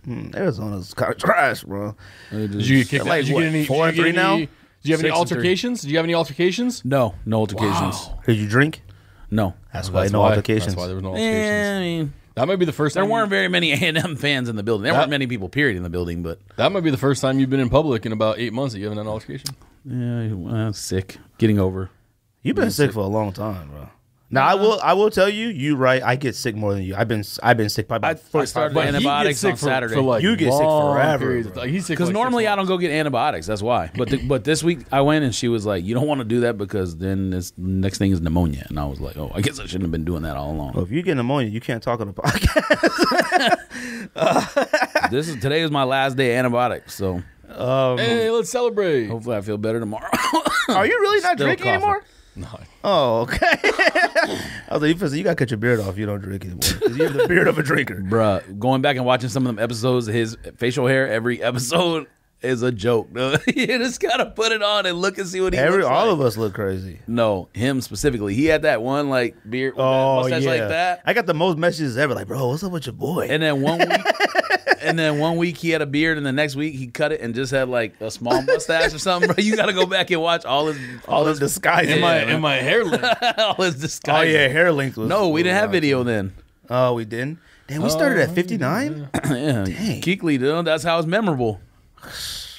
S3: mm, Arizona's kind of trash, bro.
S1: Did you get kicked
S3: Like.
S1: Did you
S3: what,
S1: get any?
S3: four
S1: did you
S3: and
S1: get
S3: three
S1: any-
S3: now?
S1: Did you have any
S4: Six and three.
S1: altercations? Did you have any altercations?
S4: No, no altercations.
S3: Did you drink?
S4: No.
S3: That's why
S1: That's
S3: no
S1: why,
S3: altercations.
S1: That's why there was no altercations.
S4: Eh, I mean,
S1: That might be the first
S4: there
S1: time.
S4: weren't very many A and M fans in the building. There
S1: That-
S4: weren't many people, period, in the building. But
S1: That might be the first time you've been in public in about eight months that you haven't had an altercation.
S4: yeah, well, sick, getting over.
S3: You've been sick for a long time, bro. Now I will. I will tell you. You right. I get sick more than you. I've been. I've been sick probably.
S4: I-
S3: about
S4: I
S3: 45
S4: started
S3: days.
S4: But antibiotics on Saturday.
S3: You get sick forever,
S1: of
S3: bro.
S1: He's sick
S4: Because
S1: like
S4: normally I don't go get antibiotics. That's why. But the, but this week I went and she was like, "You don't want to do that because then this next thing is pneumonia." And I was like, "Oh, I guess I shouldn't have been doing that all along."
S3: Well, if you get pneumonia, you can't talk on the podcast.
S4: this is today is my last day of antibiotics, so
S3: Um,
S1: Hey, let's celebrate.
S4: hopefully I feel better tomorrow.
S3: Are you really not
S4: Still
S3: drinking
S4: coughing.
S3: anymore?
S1: No.
S3: Oh, okay. I was like, you, you gotta cut your beard off. You don't drink anymore because you have the beard of a drinker.
S4: Bruh, going back and watching some of them episodes, his facial hair every episode is a joke. you just gotta put it on and look and see what he
S3: Every all
S4: like.
S3: of us look crazy.
S4: No, him specifically. He had that one like beard,
S3: Oh
S4: mustache
S3: yeah,
S4: like that.
S3: I got the most messages ever. Like, bro, what's up with your boy?
S4: And then one week, and then one week he had a beard, and the next week he cut it and just had like a small mustache or something. Bro, you got to go back and watch all his
S3: All this disguise.
S1: In my in my hair length.
S4: all his
S3: Oh yeah, hair length was.
S4: No, we didn't have
S3: was-
S4: video then.
S3: Oh, we didn't. Damn, we started at 59.
S4: yeah, Kuechly, dude, that's how it's memorable.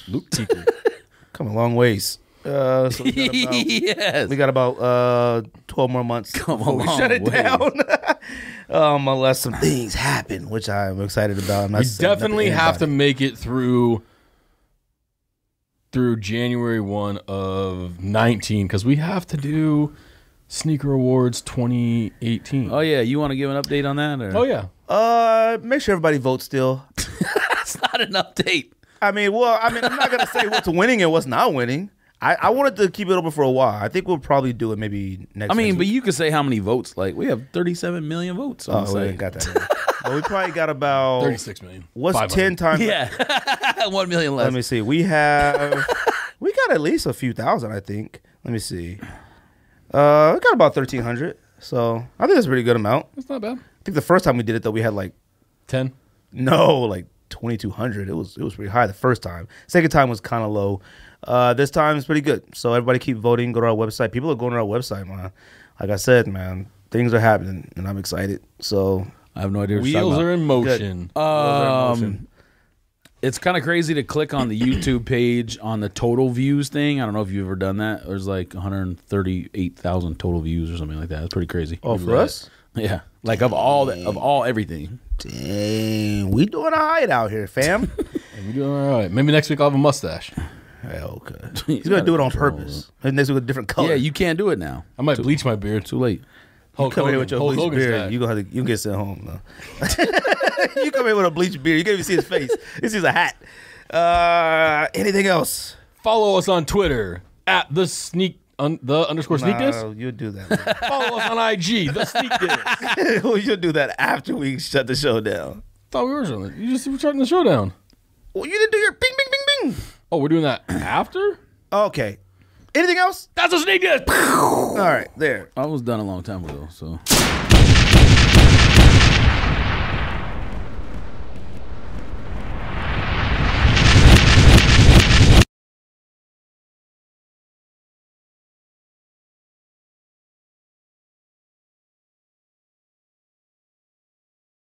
S1: Luke Kuechly.
S3: Come a long ways. Uh, so we got about,
S4: yes.
S3: we got about uh 12 more months
S4: Come
S3: before
S4: a
S3: we
S4: long
S3: shut it
S4: way.
S3: down. um, unless some things happen, which I'm excited about. I'm not
S1: We
S3: saying nothing
S1: definitely have to make it through through January one of nineteen because we have to do sneaker awards twenty eighteen.
S4: Oh yeah, you want to give an update on that? Or?
S1: Oh yeah.
S3: Uh, make sure everybody votes still.
S4: that's not an update.
S3: I mean, well, I mean, I'm not gonna say what's winning and what's not winning. I, I wanted to keep it open for a while. I think we'll probably do it maybe next.
S4: I mean,
S3: next
S4: but
S3: week.
S4: you could say how many votes. Like we have 37 million votes. On
S3: oh,
S4: the
S3: we
S4: site.
S3: ain't got that. many. but we probably got about
S1: Thirty six million.
S3: What's ten times?
S4: Yeah, one million less.
S3: Let me see. We have we got at least a few thousand. I think. Let me see. Uh, we got about thirteen hundred. So I think that's a pretty good amount.
S1: That's not bad.
S3: I think the first time we did it though, we had like
S1: Ten.
S3: no, like twenty two hundred. It was it was pretty high the first time. Second time was kind of low. Uh, this time is pretty good. So everybody keep voting. Go to our website. People are going to our website, man. Like I said, man, things are happening, and I'm excited. So
S4: I have no idea. What you're
S1: Wheels
S4: talking
S1: are in motion.
S3: are in motion.
S4: Um, it's kind of crazy to click on the YouTube page on the total views thing. I don't know if you've ever done that. There's like 138,000 total views or something like that. That's pretty crazy.
S3: oh, for us,
S4: Yeah, like of all the, of all everything.
S3: dang, we doing a hide out here, fam.
S1: And we doing all right. Maybe next week I'll have a mustache.
S3: Hell, okay. He's gonna do it on purpose. And next with a different color.
S4: Yeah, you can't do it now.
S1: I might bleach my beard.
S4: Too late.
S1: Hulk
S3: come here
S1: Hogan-
S3: with your
S1: Hulk
S3: bleached
S1: Hogan's
S3: beard.
S1: guy.
S3: You gonna have to, you can get sent home though. you come here with a bleached beard. You can't even see his face. This is a hat. Uh, anything else?
S1: Follow us on Twitter at the sneak un, the underscore Sneak Diss.
S3: No, you do that.
S1: Follow us on IG the Sneak
S3: Diss. well, you'll do that after we shut the show down.
S1: Thought we were shutting it. You just were shutting the show down.
S3: Well, you didn't do your bing, bing, bing, bing.
S1: Oh, we're doing that after.
S3: Okay. Anything else?
S1: That's a Sneak Diss.
S3: All right, there.
S4: I was done a long time ago. So